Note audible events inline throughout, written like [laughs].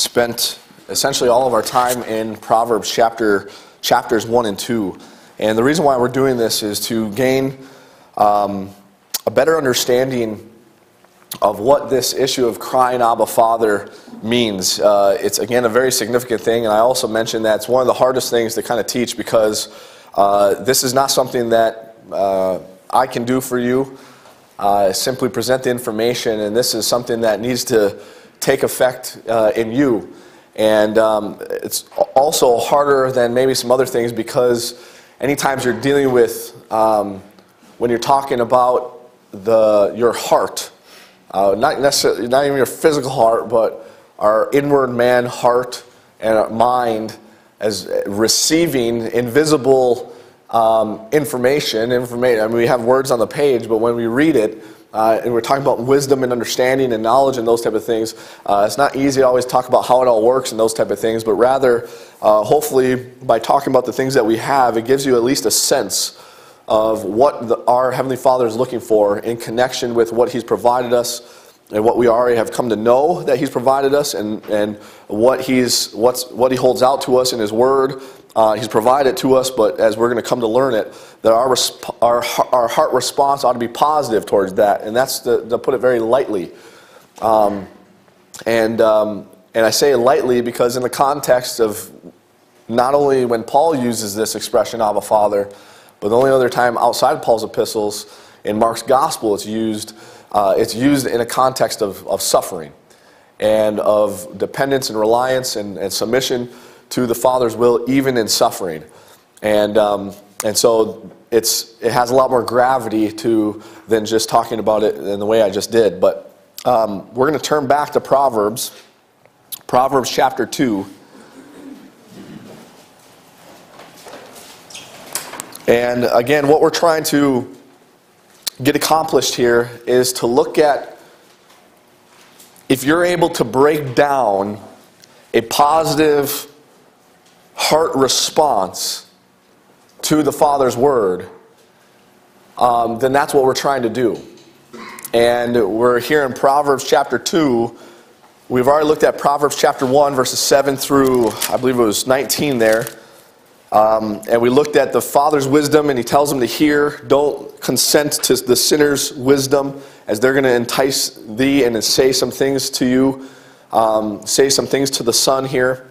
spent essentially all of our time in Proverbs chapter chapters one and two, and the reason why we're doing this is to gain um, a better understanding of what this issue of crying Abba Father means. Uh, it's again a very significant thing, and I also mentioned that it's one of the hardest things to kind of teach because uh, this is not something that uh, I can do for you. Uh, simply present the information, and this is something that needs to take effect uh, in you. And um, it's also harder than maybe some other things because anytime you're dealing with um, when you're talking about the your heart uh, not necessarily, not even your physical heart, but our inward man heart and our mind as receiving invisible um, information. Information. I mean, we have words on the page, but when we read it, uh, and we're talking about wisdom and understanding and knowledge and those type of things. Uh, it's not easy to always talk about how it all works and those type of things, but rather, uh, hopefully, by talking about the things that we have, it gives you at least a sense of what the, our Heavenly Father is looking for in connection with what He's provided us and what we already have come to know that He's provided us and, and what, he's, what's, what He holds out to us in His Word. Uh, he's provided to us, but as we're going to come to learn it, that our, resp- our, our heart response ought to be positive towards that, and that's to, to put it very lightly. Um, and, um, and I say lightly because, in the context of not only when Paul uses this expression, Abba Father, but the only other time outside of Paul's epistles, in Mark's gospel, it's used, uh, it's used in a context of, of suffering and of dependence and reliance and, and submission to the Father's will, even in suffering. And, um, and so it's, it has a lot more gravity to than just talking about it in the way I just did. But um, we're going to turn back to Proverbs, Proverbs chapter 2. And again, what we're trying to get accomplished here is to look at if you're able to break down a positive heart response to the Father's Word, um, then that's what we're trying to do. And we're here in Proverbs chapter 2. We've already looked at Proverbs chapter 1, verses 7 through, I believe it was 19 there. Um, and we looked at the Father's wisdom, and he tells them to hear. Don't consent to the sinner's wisdom, as they're going to entice thee and say some things to you, um, say some things to the Son here.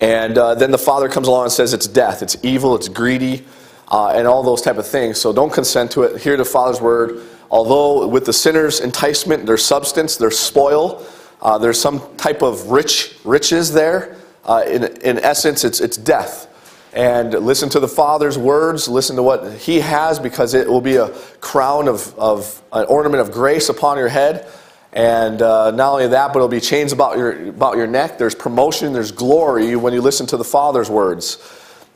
And uh, then the Father comes along and says it's death, it's evil, it's greedy, uh, and all those type of things. So don't consent to it. Hear the Father's word. Although with the sinner's enticement, there's substance, there's spoil, uh, there's some type of rich riches there. Uh, in, in essence, it's, it's death and listen to the Father's words, listen to what He has, because it will be a crown of, of an ornament of grace upon your head. And uh, not only that, but it'll be chains about your, about your neck. There's promotion, there's glory when you listen to the Father's words.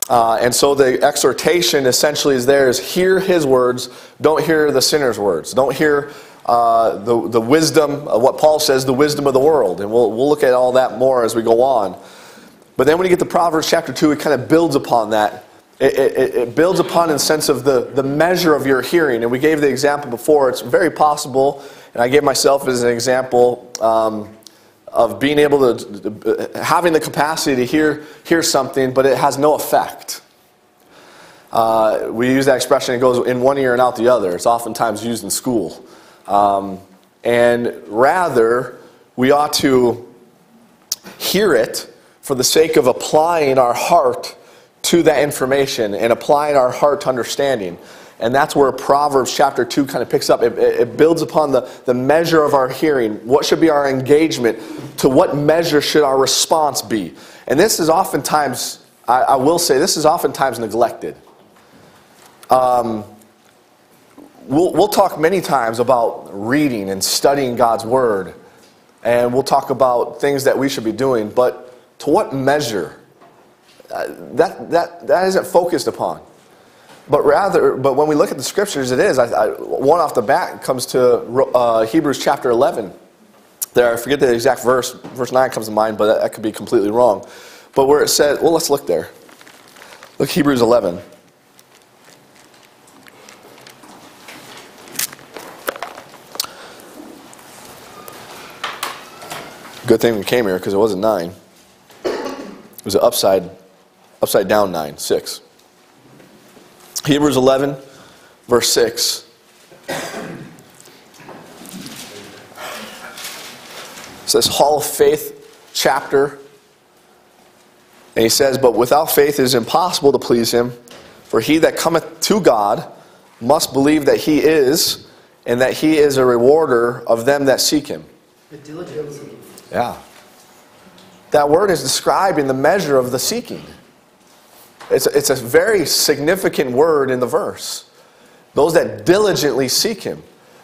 Uh, and so the exhortation essentially is there is hear His words, don't hear the sinner's words. Don't hear uh, the, the wisdom, of what Paul says, the wisdom of the world. And we'll, we'll look at all that more as we go on. But then when you get to Proverbs chapter 2, it kind of builds upon that. It, it, it, builds upon in the sense of the, the measure of your hearing. And we gave the example before. It's very possible, and I gave myself as an example um, of being able to, having the capacity to hear, hear something, but it has no effect. Uh, we use that expression, it goes in one ear and out the other. It's oftentimes used in school. Um, and rather, we ought to hear it for the sake of applying our heart to that information and applying our heart to understanding. And that's where Proverbs chapter 2 kind of picks up. It, it, builds upon the, the measure of our hearing. What should be our engagement? To what measure should our response be? And this is oftentimes, I, I will say, this is oftentimes neglected. Um, we'll, we'll talk many times about reading and studying God's Word. And we'll talk about things that we should be doing. But to what measure? Uh, that, that, that isn't focused upon. But rather, but when we look at the scriptures, it is. I, I, one off the bat comes to uh, Hebrews chapter 11. There, I forget the exact verse. Verse 9 comes to mind, but that, that could be completely wrong. But where it says, well, let's look there. Look, Hebrews 11. Good thing we came here because it wasn't 9 was an upside, upside down nine, six. Hebrews 11, verse 6. It's this Hall of Faith chapter. And he says, But without faith it is impossible to please him. For he that cometh to God must believe that he is, and that he is a rewarder of them that seek him. Yeah. That word is describing the measure of the seeking. It's a, it's a very significant word in the verse. Those that diligently seek him.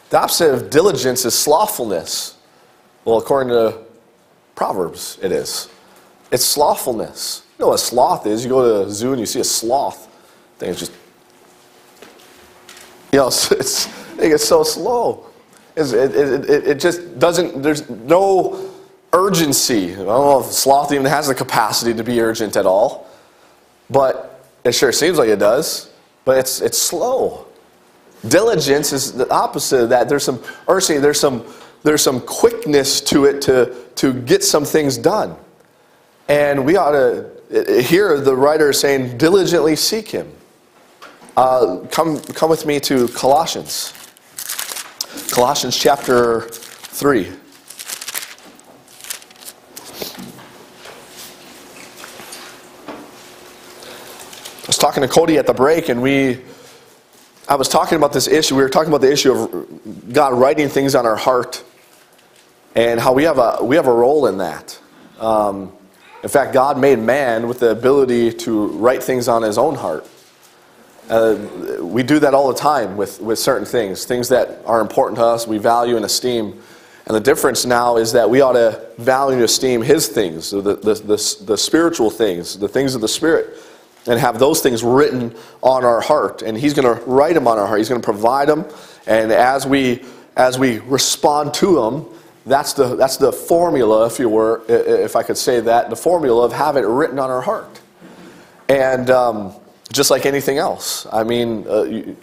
The opposite of diligence is slothfulness. Well, according to Proverbs, it is. It's slothfulness. You know what a sloth is? You go to a zoo and you see a sloth. Thing is just, you know, [laughs] it's, it's, it gets so slow. It, it, it, it just doesn't, there's no urgency. I don't know if sloth even has the capacity to be urgent at all, but it sure seems like it does. But it's, it's slow. Diligence is the opposite of that. There's some urgency, there's some, there's some quickness to it to, to get some things done. And we ought to, here the writer saying, diligently seek him. Uh, come, come with me to Colossians. Colossians chapter 3. Talking to Cody at the break, and we, I was talking about this issue. We were talking about the issue of God writing things on our heart, and how we have a we have a role in that. Um, in fact, God made man with the ability to write things on his own heart. Uh, we do that all the time with, with certain things, things that are important to us, we value and esteem. And the difference now is that we ought to value and esteem His things, the, the, the, the spiritual things, the things of the Spirit, and have those things written on our heart. And He's going to write them on our heart. He's going to provide them. And as we, as we respond to them, that's the, that's the formula, if you were, if I could say that, the formula of have it written on our heart. And um, just like anything else. I mean, uh, you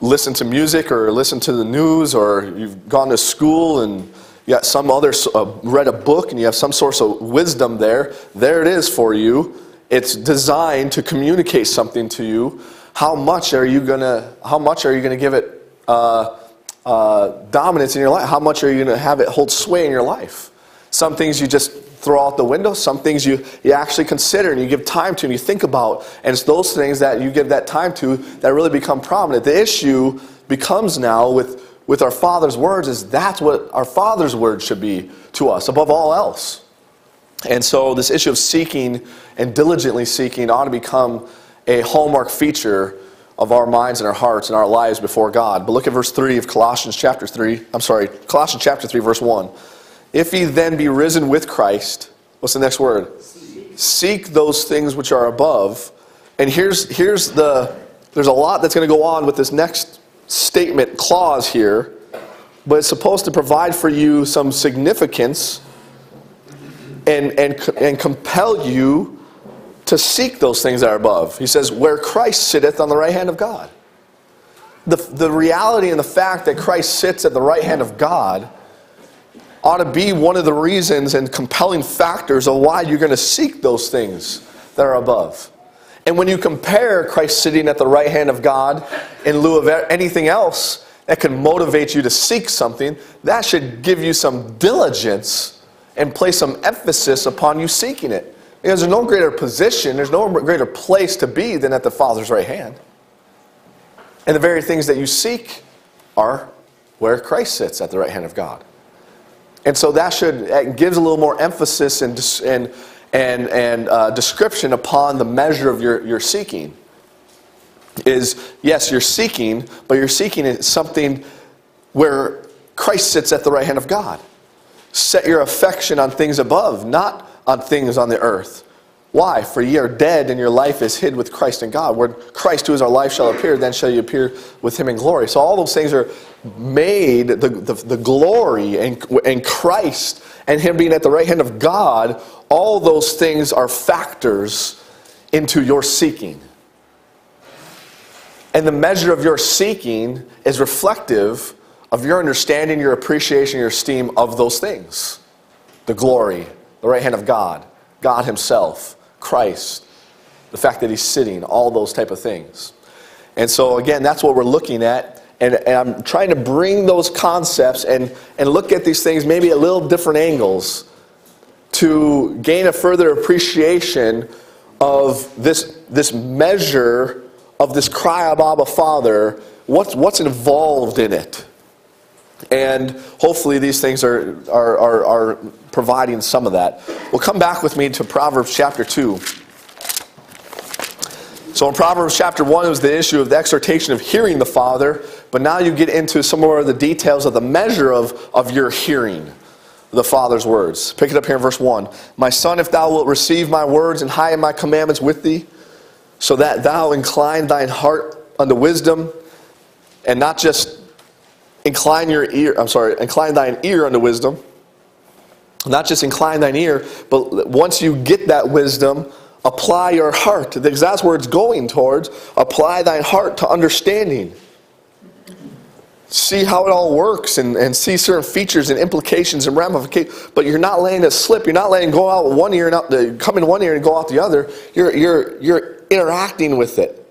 listen to music or listen to the news, or you've gone to school and you got some other uh, read a book and you have some source of wisdom there. There it is for you. It's designed to communicate something to you. How much are you gonna? How much are you gonna give it uh, uh dominance in your life? How much are you gonna have it hold sway in your life? Some things you just throw out the window. Some things you, you actually consider and you give time to and you think about. And it's those things that you give that time to that really become prominent. The issue becomes now with, with our Father's words is that's what our Father's word should be to us above all else. And so this issue of seeking and diligently seeking ought to become a hallmark feature of our minds and our hearts and our lives before God. But look at verse 3 of Colossians chapter 3. I'm sorry, Colossians chapter 3, verse 1. If ye then be risen with Christ, what's the next word? Seek, Seek those things which are above. And here's, here's the, there's a lot that's going to go on with this next statement, clause here, but it's supposed to provide for you some significance and, and, and compel you to seek those things that are above. He says, where Christ sitteth on the right hand of God. The, the reality and the fact that Christ sits at the right hand of God ought to be one of the reasons and compelling factors of why you're going to seek those things that are above. And when you compare Christ sitting at the right hand of God in lieu of anything else that can motivate you to seek something, that should give you some diligence and place some emphasis upon you seeking it. Because there's no greater position, there's no greater place to be than at the Father's right hand. And the very things that you seek are where Christ sits at the right hand of God. And so that should that gives a little more emphasis and, and, and, and uh, description upon the measure of your, your seeking. Is yes, you're seeking, but you're seeking something where Christ sits at the right hand of God. Set your affection on things above, not on things on the earth. Why? For ye are dead, and your life is hid with Christ in God. Where Christ, who is our life, shall appear, then shall you appear with him in glory. So all those things are made, the, the, the glory and, and Christ and him being at the right hand of God, all those things are factors into your seeking. And the measure of your seeking is reflective of your understanding, your appreciation, your esteem of those things. the glory, the right hand of God, God Himself, Christ, the fact that He's sitting, all those type of things. And so, again, that's what we're looking at. And, and I'm trying to bring those concepts and, and look at these things maybe at little different angles to gain a further appreciation of this, this measure of this cry of Abba Father, what's, what's involved in it. And hopefully these things are, are, are, are providing some of that. Well, come back with me to Proverbs chapter 2. So in Proverbs chapter 1, it was the issue of the exhortation of hearing the Father, but now you get into some more of the details of the measure of, of your hearing the Father's words. Pick it up here in verse 1. My son, if thou wilt receive my words and hide my commandments with thee, so that thou incline thine heart unto wisdom, and not just incline your ear, I'm sorry, incline thine ear unto wisdom, not just incline thine ear, but once you get that wisdom, apply your heart. Because that's where it's going towards. Apply thine heart to understanding see how it all works and, and see certain features and implications and ramifications, but you're not letting it slip. You're not letting it go out one ear and out the, come in one ear and go out the other. You're, you're, you're interacting with it.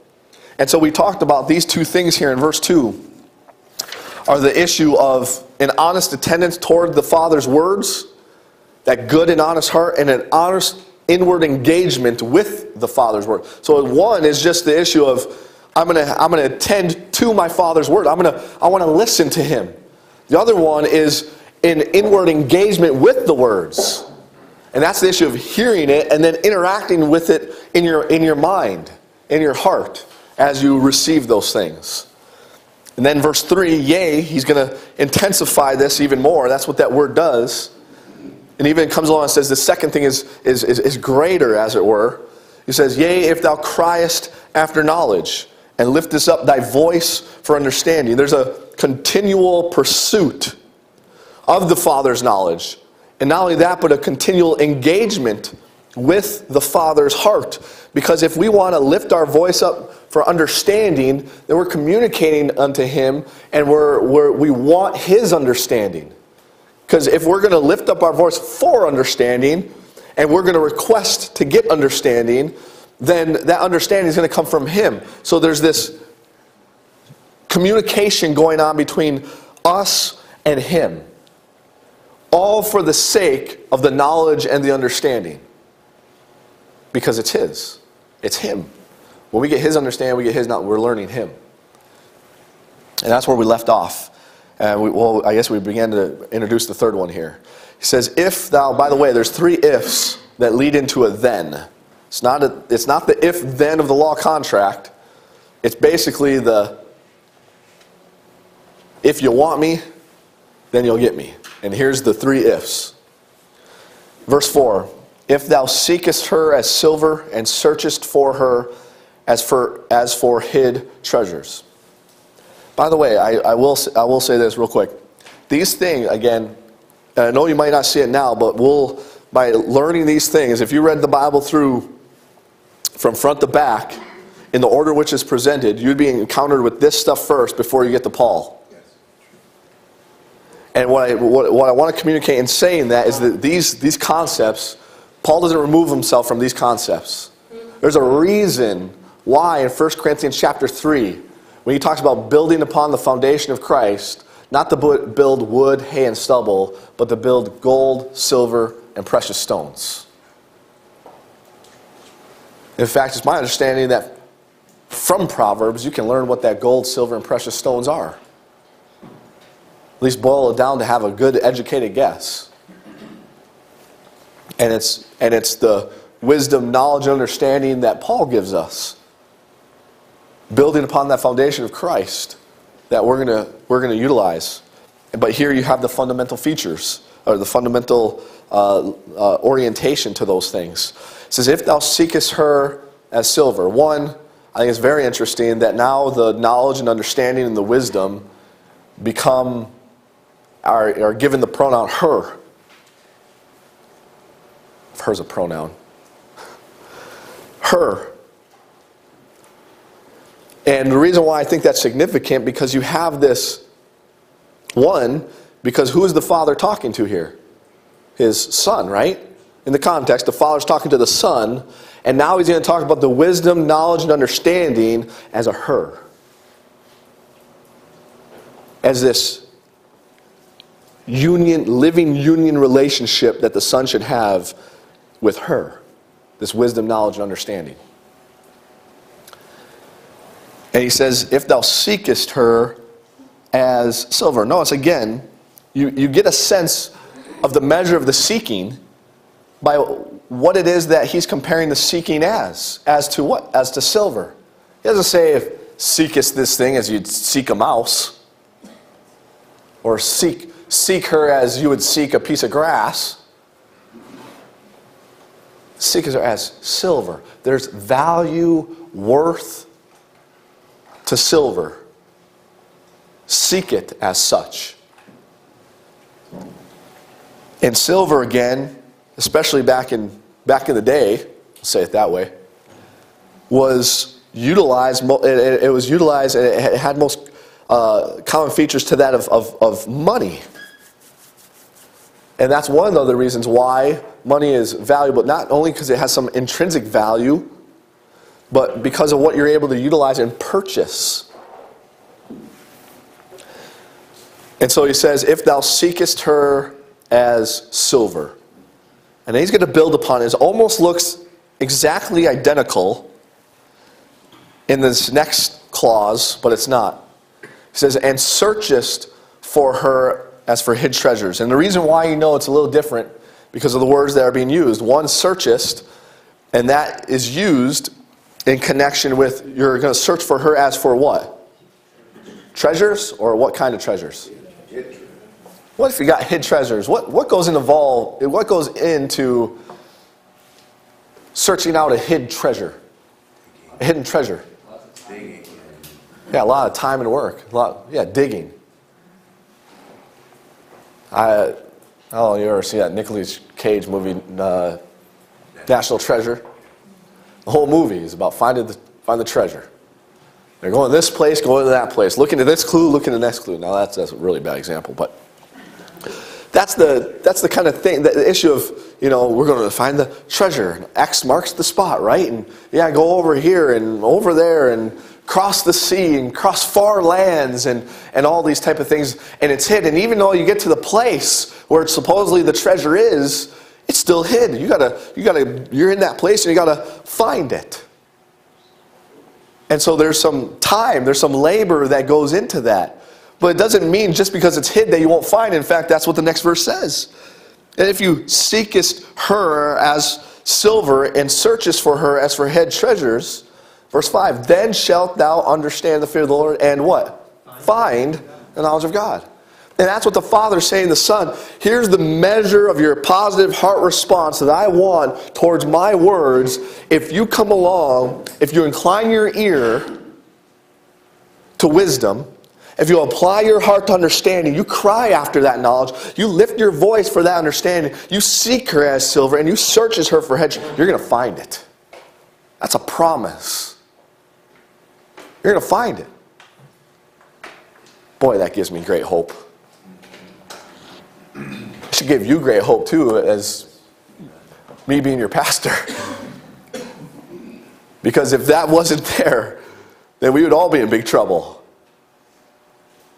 And so we talked about these two things here in verse 2 are the issue of an honest attendance toward the Father's words, that good and honest heart, and an honest inward engagement with the Father's word. So one is just the issue of I'm going to I'm to attend to my Father's word. I'm going to I want to listen to him. The other one is an inward engagement with the words. And that's the issue of hearing it and then interacting with it in your in your mind, in your heart as you receive those things. And then verse 3, yea, he's going to intensify this even more. That's what that word does. And even comes along and says the second thing is, is, is, is greater, as it were. He says, Yea, if thou criest after knowledge and liftest up thy voice for understanding. There's a continual pursuit of the Father's knowledge. And not only that, but a continual engagement with the Father's heart. Because if we want to lift our voice up for understanding, then we're communicating unto Him and we're, we're, we want His understanding. Because if we're going to lift up our voice for understanding and we're going to request to get understanding, then that understanding is going to come from Him. So there's this communication going on between us and Him, all for the sake of the knowledge and the understanding. Because it's His, it's Him. When we get His understanding, we get His not. we're learning Him. And that's where we left off. And we, well, I guess we began to introduce the third one here. He says, If thou, by the way, there's three ifs that lead into a then. It's not, a, it's not the if then of the law contract. It's basically the if you want me, then you'll get me. And here's the three ifs. Verse 4 If thou seekest her as silver and searchest for her as for, as for hid treasures. By the way, I, I, will, I will say this real quick. These things, again, I know you might not see it now, but we'll, by learning these things, if you read the Bible through from front to back in the order which is presented, you'd be encountered with this stuff first before you get to Paul. And what I, what, what I want to communicate in saying that is that these, these concepts, Paul doesn't remove himself from these concepts. There's a reason why in 1 Corinthians chapter 3, when he talks about building upon the foundation of Christ, not to build wood, hay, and stubble, but to build gold, silver, and precious stones. In fact, it's my understanding that from Proverbs you can learn what that gold, silver, and precious stones are. At least boil it down to have a good educated guess. And it's, and it's the wisdom, knowledge, and understanding that Paul gives us. Building upon that foundation of Christ that we're going we're to utilize. But here you have the fundamental features, or the fundamental uh, uh, orientation to those things. It says, If thou seekest her as silver. One, I think it's very interesting that now the knowledge and understanding and the wisdom become, are, are given the pronoun her. Her's a pronoun. Her. And the reason why I think that's significant because you have this one, because who is the father talking to here? his son, right? In the context, the father's talking to the son, and now he's going to talk about the wisdom, knowledge, and understanding as a her. As this union, living union relationship that the son should have with her. This wisdom, knowledge, and understanding. And he says, If thou seekest her as silver. Notice again, you, you get a sense of the measure of the seeking by what it is that he's comparing the seeking as. As to what? As to silver. He doesn't say, if seekest this thing as you'd seek a mouse, or seek, seek her as you would seek a piece of grass. Seek her as silver. There's value, worth, to silver. Seek it as such. And silver, again, especially back in, back in the day, say it that way, was utilized, it, it was utilized, and it had most uh, common features to that of, of, of money. And that's one of the reasons why money is valuable, not only because it has some intrinsic value, but because of what you're able to utilize and purchase. And so he says, If thou seekest her as silver. And he's going to build upon it. It almost looks exactly identical in this next clause, but it's not. He says, And searchest for her as for hid treasures. And the reason why you know it's a little different because of the words that are being used. One, searchest, and that is used in connection with you're going to search for her as for what? Treasures or what kind of treasures? What if you got hid treasures? What, what goes into vol, what goes into searching out a hid treasure? A hidden treasure. Yeah, a lot of time and work. A lot, yeah, digging. I, I don't know if you ever see that Nicolas Cage movie, uh, National Treasure? The whole movie is about finding the, find the treasure. They're going to this place, going to that place, looking at this clue, looking at the next clue. Now that's, that's a really bad example, but that's the, that's the kind of thing, the issue of, you know, we're going to find the treasure. X marks the spot, right? And yeah, go over here and over there and cross the sea and cross far lands and, and all these type of things. And it's hidden. Even though you get to the place where supposedly the treasure is, it's still hidden. You gotta, you gotta, you're in that place and you gotta find it. And so there's some time, there's some labor that goes into that. But it doesn't mean just because it's hid that you won't find. In fact, that's what the next verse says. And if you seekest her as silver and searchest for her as for head treasures, verse 5, then shalt thou understand the fear of the Lord and what? Find the knowledge of God. And that's what the Father's saying to the Son. Here's the measure of your positive heart response that I want towards my words. If you come along, if you incline your ear to wisdom, if you apply your heart to understanding, you cry after that knowledge, you lift your voice for that understanding, you seek her as silver, and you search as her for hedge, you're going to find it. That's a promise. You're going to find it. Boy, that gives me great hope should give you great hope too, as me being your pastor. because if that wasn't there, then we would all be in big trouble.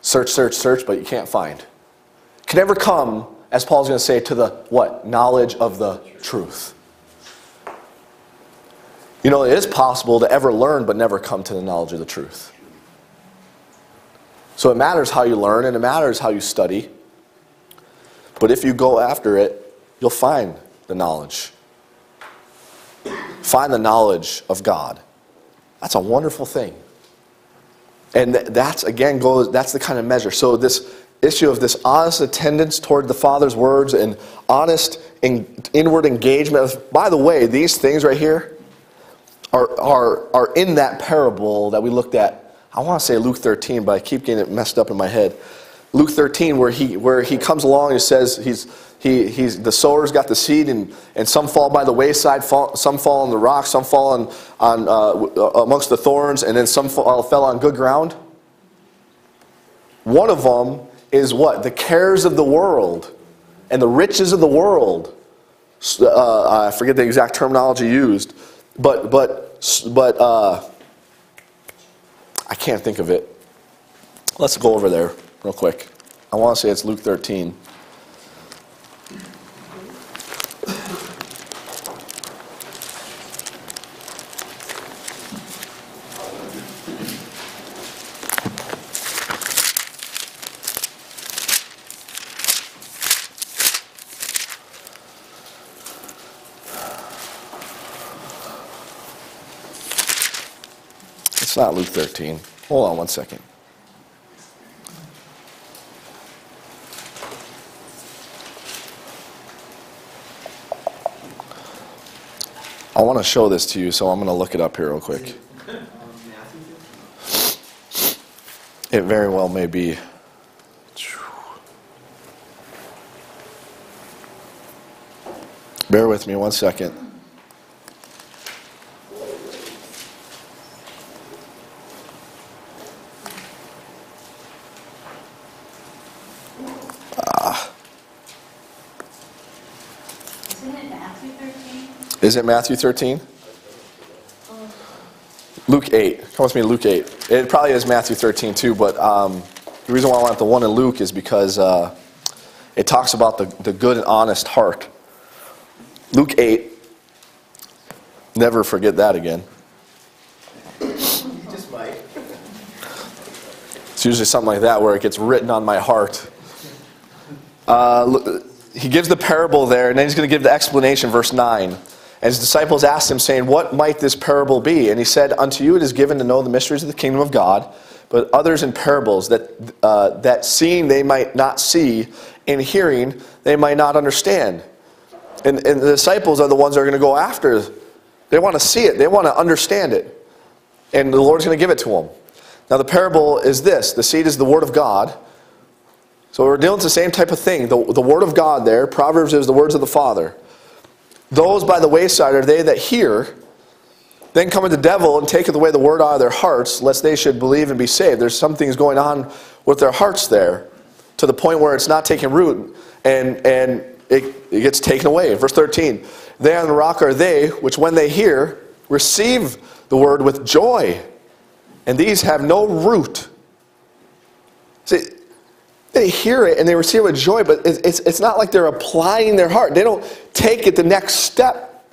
Search, search, search, but you can't find. Can never come, as Paul's going to say, to the what? Knowledge of the truth. You know, it is possible to ever learn but never come to the knowledge of the truth. So it matters how you learn and it matters how you study. But if you go after it, you'll find the knowledge. Find the knowledge of God. That's a wonderful thing. And that's, again, goes, that's the kind of measure. So, this issue of this honest attendance toward the Father's words and honest in, inward engagement. By the way, these things right here are, are, are in that parable that we looked at. I want to say Luke 13, but I keep getting it messed up in my head. Luke 13, where he, where he comes along and says he's, he, he's, the sower's got the seed, and, and some fall by the wayside, fall, some fall on the rocks, some fall on, on, uh, amongst the thorns, and then some fall, fell on good ground. One of them is what? The cares of the world and the riches of the world. Uh, I forget the exact terminology used, but but but uh, I can't think of it. Let's go over there real quick. I want to say it's Luke 13. Not Luke 13. Hold on one second. I want to show this to you, so I'm going to look it up here real quick. It very well may be. Bear with me one second. Is it Matthew 13? Luke 8. Come with me Luke 8. It probably is Matthew 13 too, but um, the reason why I want the one in Luke is because uh, it talks about the, the good and honest heart. Luke 8. Never forget that again. It's usually something like that where it gets written on my heart. Uh, he gives the parable there, and then he's going to give the explanation, verse 9. And his disciples asked him, saying, What might this parable be? And he said, Unto you it is given to know the mysteries of the kingdom of God, but others in parables, that, uh, that seeing they might not see, and hearing they might not understand. And, and the disciples are the ones that are going to go after. They want to see it, they want to understand it. And the Lord's going to give it to them. Now, the parable is this the seed is the word of God. So we're dealing with the same type of thing. The, the word of God there, Proverbs is the words of the Father. Those by the wayside are they that hear, then cometh the devil and taketh away the word out of their hearts, lest they should believe and be saved. There's some things going on with their hearts there, to the point where it's not taking root, and, and it, it gets taken away. Verse 13, They on the rock are they, which when they hear, receive the word with joy, and these have no root. See, they hear it and they receive it with joy, but it's, it's not like they're applying their heart. They don't take it the next step.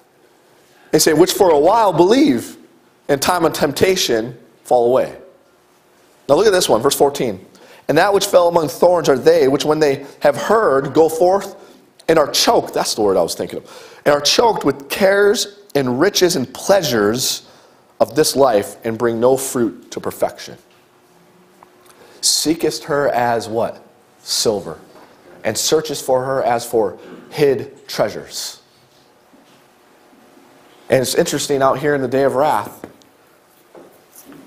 They say, which for a while believe, and time of temptation fall away. Now look at this one, verse 14. And that which fell among thorns are they which, when they have heard, go forth and are choked. That's the word I was thinking of. And are choked with cares and riches and pleasures of this life and bring no fruit to perfection. Seekest her as what? Silver, and searches for her as for hid treasures. And it's interesting out here in the day of wrath,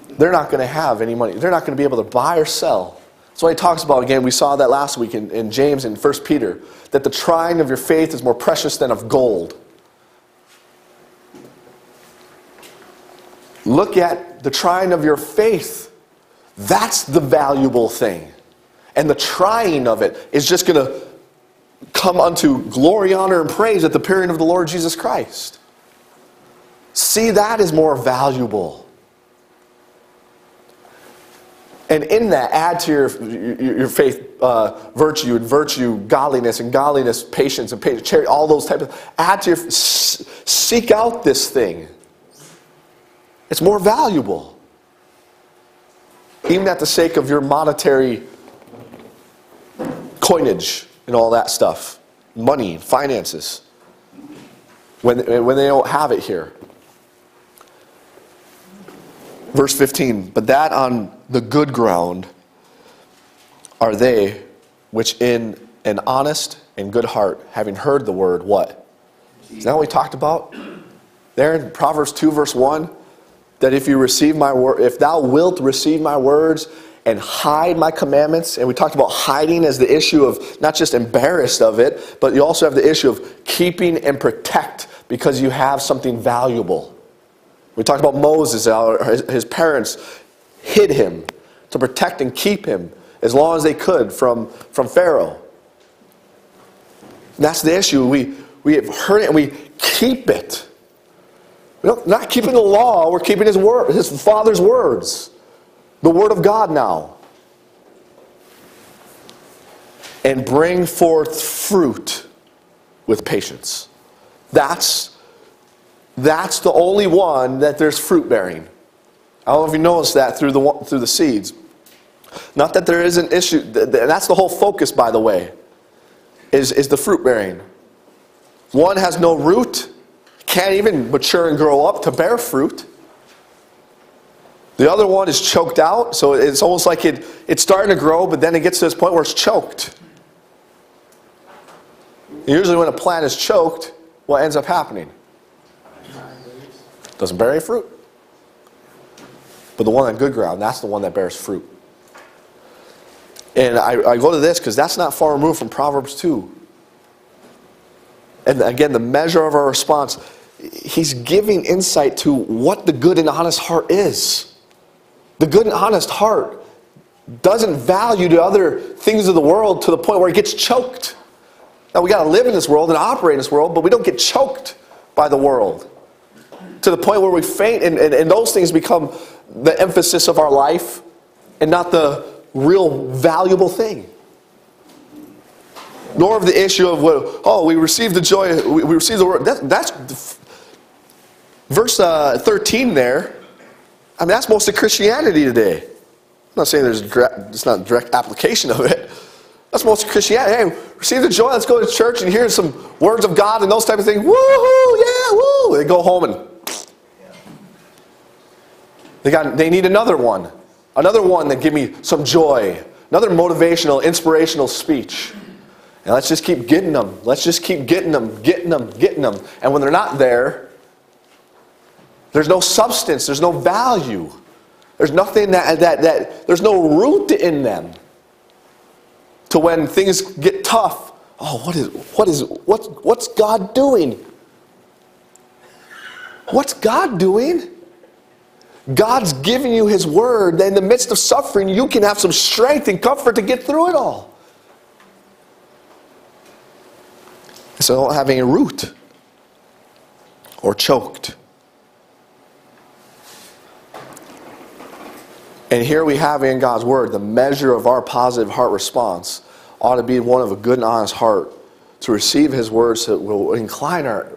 they're not going to have any money. They're not going to be able to buy or sell. That's he talks about, again, we saw that last week in, in James and 1 Peter, that the trying of your faith is more precious than of gold. Look at the trying of your faith. That's the valuable thing. And the trying of it is just going to come unto glory, honor, and praise at the appearing of the Lord Jesus Christ. See that is more valuable. And in that, add to your, your, faith uh, virtue, and virtue, godliness, and godliness, patience, and patience, charity, all those types of, add to your, seek out this thing. It's more valuable. Even at the sake of your monetary coinage and all that stuff, money, finances, when, when they don't have it here. Verse 15, but that on the good ground are they which in an honest and good heart, having heard the word, what? Is that what we talked about? There in Proverbs 2, verse 1, that if you receive my word, if thou wilt receive my words and hide my commandments. And we talked about hiding as the issue of not just embarrassed of it, but you also have the issue of keeping and protect because you have something valuable. We talked about Moses, his parents hid him to protect and keep him as long as they could from, from Pharaoh. That's the issue. We, we have heard it and we keep it. We don't, not keeping the law, we're keeping his word, his father's words. The word of God now. And bring forth fruit with patience. That's, that's the only one that there's fruit bearing. I don't know if you noticed that through the, through the seeds. Not that there is an issue, that's the whole focus, by the way, is, is the fruit bearing. One has no root, can't even mature and grow up to bear fruit. The other one is choked out, so it's almost like it, it's starting to grow, but then it gets to this point where it's choked. Usually, when a plant is choked, what ends up happening? Doesn't bear any fruit. But the one on good ground, that's the one that bears fruit. And I, I go to this because that's not far removed from Proverbs 2. And again, the measure of our response, he's giving insight to what the good and honest heart is. The good and honest heart doesn't value the other things of the world to the point where it gets choked. Now, we got to live in this world and operate in this world, but we don't get choked by the world to the point where we faint and, and, and those things become the emphasis of our life and not the real valuable thing. Nor of the issue of, what, oh, we received the joy, we, we received the word. That, that's verse uh, 13 there. I mean, that's most of Christianity today. I'm not saying there's direct, it's not direct application of it. That's most of Christianity. Hey, receive the joy. Let's go to church and hear some words of God and those type of things. Woohoo! Yeah, woo! They go home and they got. They need another one. Another one that give me some joy. Another motivational, inspirational speech. And let's just keep getting them. Let's just keep getting them, getting them, getting them. And when they're not there, there's no substance, there's no value. There's nothing that, that, that there's no root in them. To when things get tough, oh, what is, what is, what's, what's God doing? What's God doing? God's giving you His word, that in the midst of suffering, you can have some strength and comfort to get through it all. So, not having a root or choked. And here we have in God's word the measure of our positive heart response ought to be one of a good and honest heart to receive His words that will incline our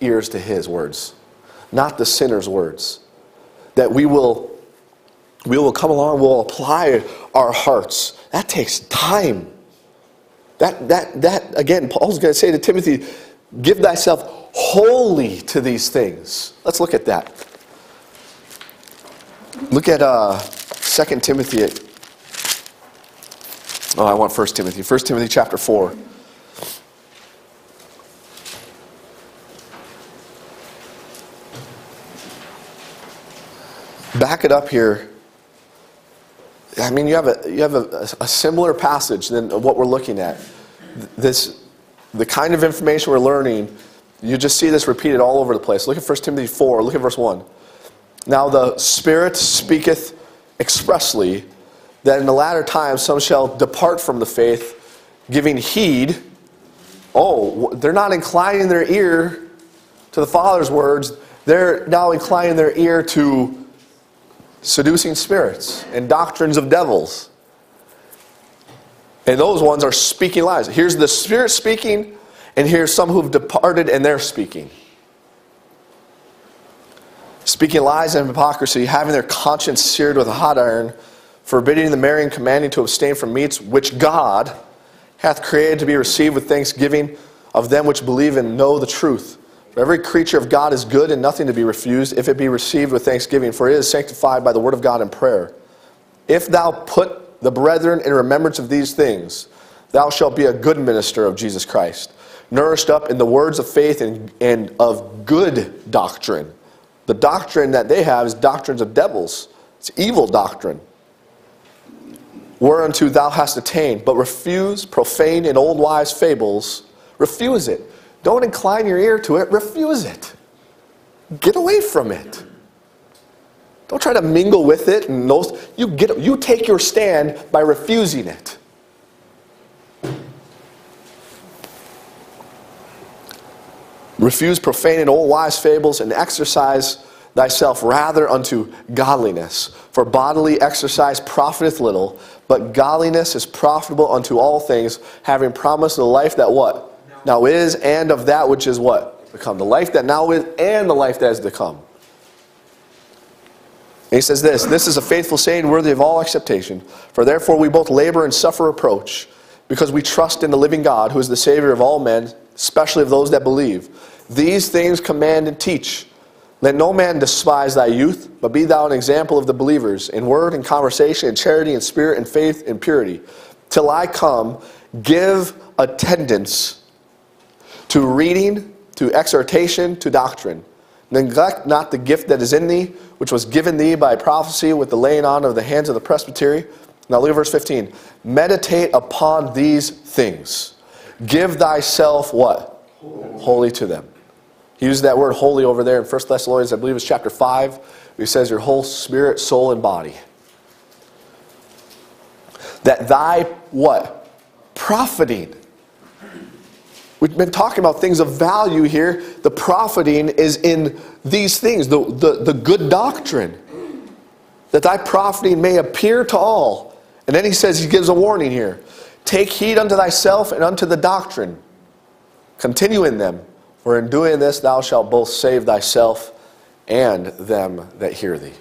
ears to His words, not the sinner's words that we will we will come along, we'll apply our hearts. That takes time. That that that again, Paul's going to say to Timothy, give thyself wholly to these things. Let's look at that. Look at uh, 2 Timothy. Oh, I want 1 Timothy. 1 Timothy chapter 4. back it up here. I mean, you have a, you have a, a similar passage than what we're looking at. This, the kind of information we're learning, you just see this repeated all over the place. Look at 1 Timothy 4, look at verse 1. Now the Spirit speaketh expressly that in the latter times some shall depart from the faith, giving heed. Oh, they're not inclining their ear to the Father's words, they're now inclining their ear to seducing spirits and doctrines of devils. And those ones are speaking lies. Here's the Spirit speaking, and here's some who've departed and they're speaking. Speaking lies and hypocrisy, having their conscience seared with a hot iron, forbidding the marrying, commanding to abstain from meats which God hath created to be received with thanksgiving of them which believe and know the truth. For every creature of God is good and nothing to be refused if it be received with thanksgiving, for it is sanctified by the word of God and prayer. If thou put the brethren in remembrance of these things, thou shalt be a good minister of Jesus Christ, nourished up in the words of faith and, and of good doctrine. The doctrine that they have is doctrines of devils, it's evil doctrine. Whereunto thou hast attained, but refuse profane and old wives' fables, refuse it. Don't incline your ear to it, refuse it. Get away from it. Don't try to mingle with it and those, you get you take your stand by refusing it. Refuse profane and old wise fables, and exercise thyself rather unto godliness. For bodily exercise profiteth little, but godliness is profitable unto all things, having promised the life that what? Now is, and of that which is what? To come. The life that now is, and the life that is to come. And he says this This is a faithful saying worthy of all acceptation. For therefore we both labor and suffer reproach, because we trust in the living God, who is the Savior of all men, especially of those that believe. These things command and teach. Let no man despise thy youth, but be thou an example of the believers in word and conversation, in charity and spirit and faith and purity. Till I come, give attendance to reading, to exhortation, to doctrine. Neglect not the gift that is in thee, which was given thee by prophecy with the laying on of the hands of the presbytery. Now look at verse 15. Meditate upon these things. Give thyself what? Wholly, wholly to them. He uses that word wholly over there in 1 Thessalonians, I believe it's chapter 5. He says, Your whole spirit, soul, and body. That thy what? Profiting. We've been talking about things of value here. The profiting is in these things, the, the, the good doctrine. That thy profiting may appear to all. And then he says, he gives a warning here. Take heed unto thyself and unto the doctrine. Continue in them for in doing this thou shalt both save thyself and them that hear thee.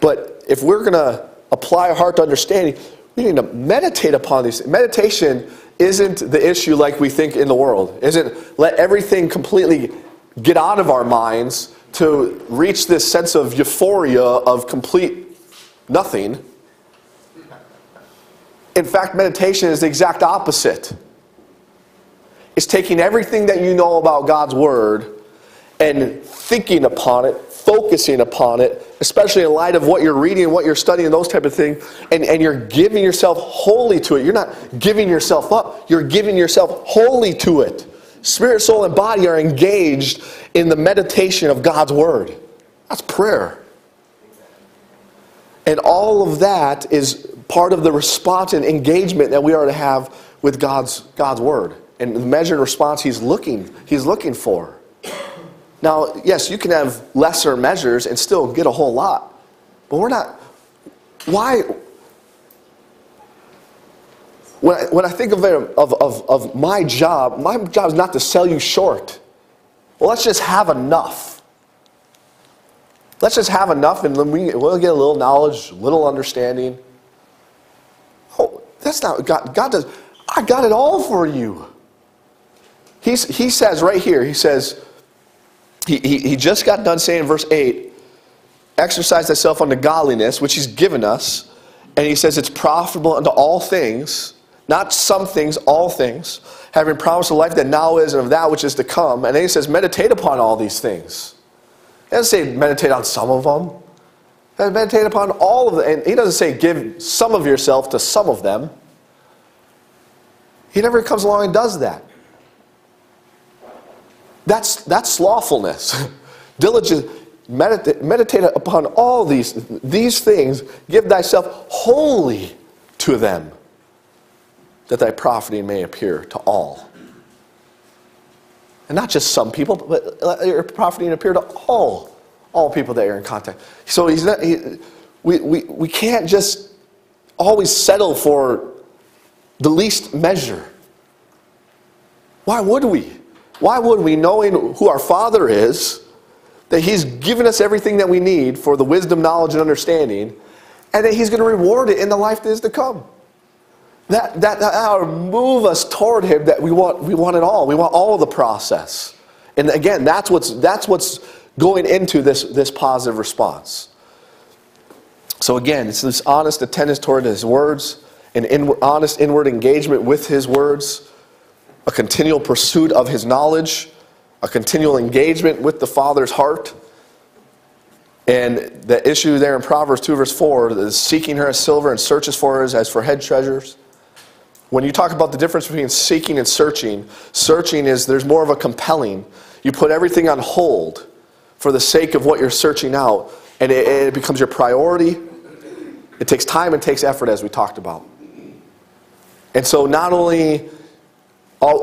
But if we're going to apply our heart to understanding, we need to meditate upon these. Meditation isn't the issue like we think in the world. Isn't let everything completely get out of our minds to reach this sense of euphoria of complete nothing. In fact, meditation is the exact opposite It's taking everything that you know about God's Word and thinking upon it, focusing upon it, especially in light of what you're reading what you're studying, those type of things, and, and you're giving yourself wholly to it. You're not giving yourself up, you're giving yourself wholly to it. Spirit, soul, and body are engaged in the meditation of God's Word. That's prayer. And all of that is part of the response and engagement that we are to have with God's, God's Word and the measured response he's looking, he's looking for. Now, yes, you can have lesser measures and still get a whole lot. But we're not. Why? When I, when I think of, of, of, of my job, my job is not to sell you short. Well, let's just have enough. Let's just have enough and then we, we'll get a little knowledge, little understanding. That's not God. God does. I got it all for you. He's, he says right here, he says, he, he, he just got done saying in verse 8, exercise thyself unto godliness, which he's given us. And he says it's profitable unto all things, not some things, all things, having promised a life that now is and of that which is to come. And then he says, meditate upon all these things. He doesn't say meditate on some of them. Meditate upon all of them. And he doesn't say give some of yourself to some of them. He never comes along and does that. That's, that's slothfulness. [laughs] Diligent, meditate, meditate upon all these, these things, give thyself wholly to them, that thy profiting may appear to all. And not just some people, but your profiting appear to all, all people that you're in contact. So he's not, he, we, we, we can't just always settle for the least measure. Why would we? Why would we, knowing who our Father is, that He's given us everything that we need for the wisdom, knowledge, and understanding, and that He's going to reward it in the life that is to come? That, that, that to move us toward Him that we want, we want it all. We want all the process. And again, that's what's, that's what's going into this, this positive response. So again, it's this honest attendance toward His words, an inward, honest inward engagement with His words a continual pursuit of his knowledge, a continual engagement with the Father's heart. And the issue there in Proverbs 2, verse 4 is seeking her as silver and searches for her as for head treasures. When you talk about the difference between seeking and searching, searching is there's more of a compelling. You put everything on hold for the sake of what you're searching out, and it, it becomes your priority. It takes time and takes effort, as we talked about. And so, not only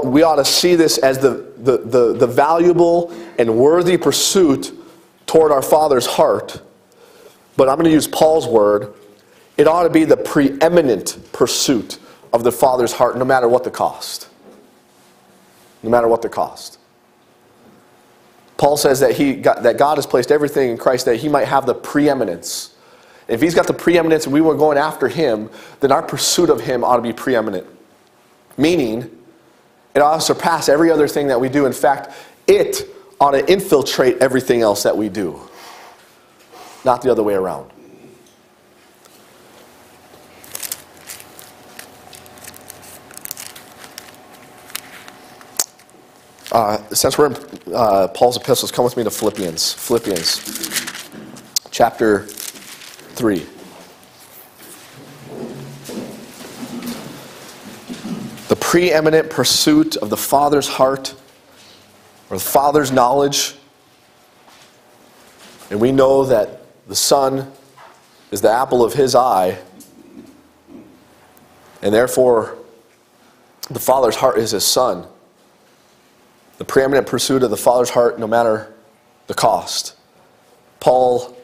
we ought to see this as the, the, the, the valuable and worthy pursuit toward our Father's heart. But I'm going to use Paul's word. It ought to be the preeminent pursuit of the Father's heart, no matter what the cost. No matter what the cost. Paul says that, he got, that God has placed everything in Christ that he might have the preeminence. If he's got the preeminence and we were going after him, then our pursuit of him ought to be preeminent. Meaning, it ought to surpass every other thing that we do. In fact, it ought to infiltrate everything else that we do, not the other way around. Uh, since we're in uh, Paul's epistles, come with me to Philippians. Philippians chapter 3. The preeminent pursuit of the Father's heart or the Father's knowledge. And we know that the Son is the apple of His eye. And therefore, the Father's heart is His Son. The preeminent pursuit of the Father's heart, no matter the cost. Paul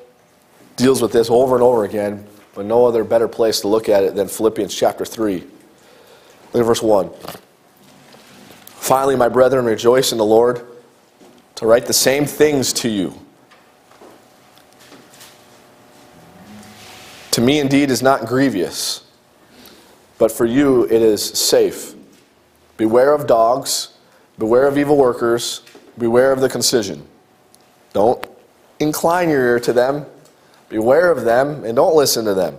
deals with this over and over again, but no other better place to look at it than Philippians chapter 3. Look at verse 1. Finally, my brethren, rejoice in the Lord to write the same things to you. To me, indeed, is not grievous, but for you it is safe. Beware of dogs, beware of evil workers, beware of the concision. Don't incline your ear to them, beware of them, and don't listen to them.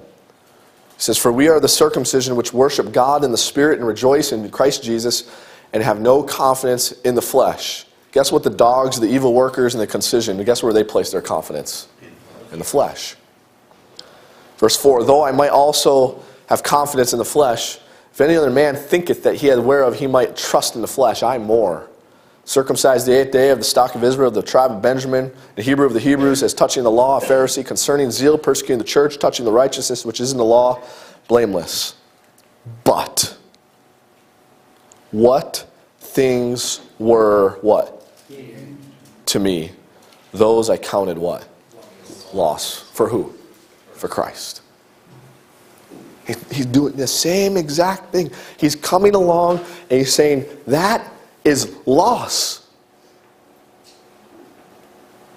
He says, For we are the circumcision which worship God in the Spirit and rejoice in Christ Jesus and have no confidence in the flesh. Guess what the dogs, the evil workers, and the concision, guess where they place their confidence? In the flesh. Verse 4 Though I might also have confidence in the flesh, if any other man thinketh that he had whereof he might trust in the flesh, I more. Circumcised the eighth day of the stock of Israel, of the tribe of Benjamin, the Hebrew of the Hebrews, as touching the law, a Pharisee, concerning zeal, persecuting the church, touching the righteousness which is in the law, blameless. But what things were what? To me, those I counted what? Loss. For who? For Christ. He's doing the same exact thing. He's coming along and he's saying, that is loss.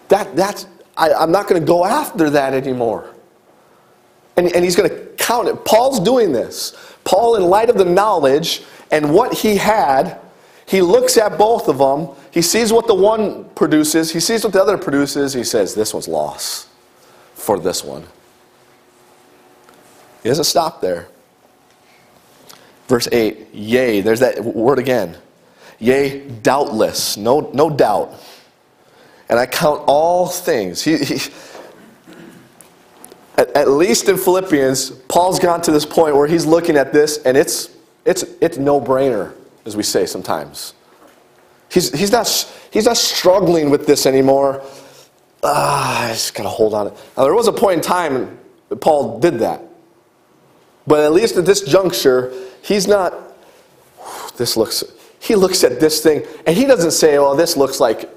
That, that's, I, I'm not going to go after that anymore. And, and he's going to count it. Paul's doing this. Paul, in light of the knowledge and what he had, he looks at both of them. He sees what the one produces. He sees what the other produces. He says, This one's loss for this one. He doesn't stop there. Verse 8, yea, there's that word again. Yea, doubtless, no, no doubt. And I count all things. He, he, at, at least in Philippians, Paul's gone to this point where he's looking at this and it's, it's, it's no brainer, as we say sometimes. He's, he's, not, he's not struggling with this anymore. Ah, I just got to hold on. Now, there was a point in time Paul did that. But at least at this juncture, he's not, this looks, he looks at this thing and he doesn't say, well, this looks like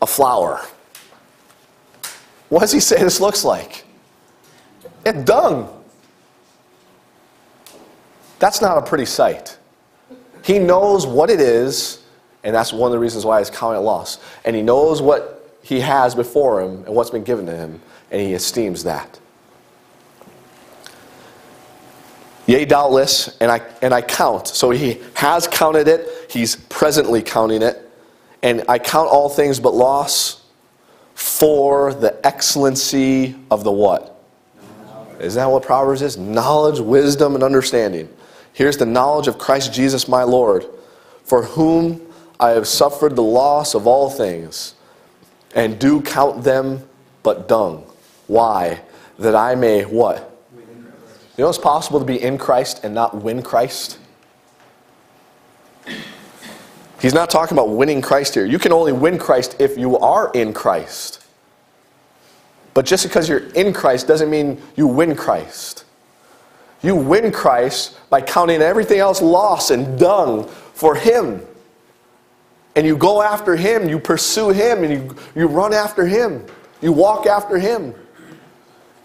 a flower. What does he say this looks like? It's dung. That's not a pretty sight. He knows what it is, and that's one of the reasons why he's counting loss. And he knows what he has before him and what's been given to him, and he esteems that. Yea, doubtless, and I, and I count. So he has counted it, he's presently counting it. And I count all things but loss for the excellency of the what? Is that what Proverbs is? Knowledge, wisdom, and understanding. Here's the knowledge of Christ Jesus my Lord, for whom I have suffered the loss of all things, and do count them but dung. Why? That I may what? You know it's possible to be in Christ and not win Christ? He's not talking about winning Christ here. You can only win Christ if you are in Christ. But just because you're in Christ doesn't mean you win Christ. You win Christ by counting everything else loss and dung for Him. And you go after Him, you pursue Him, and you, you run after Him. You walk after Him.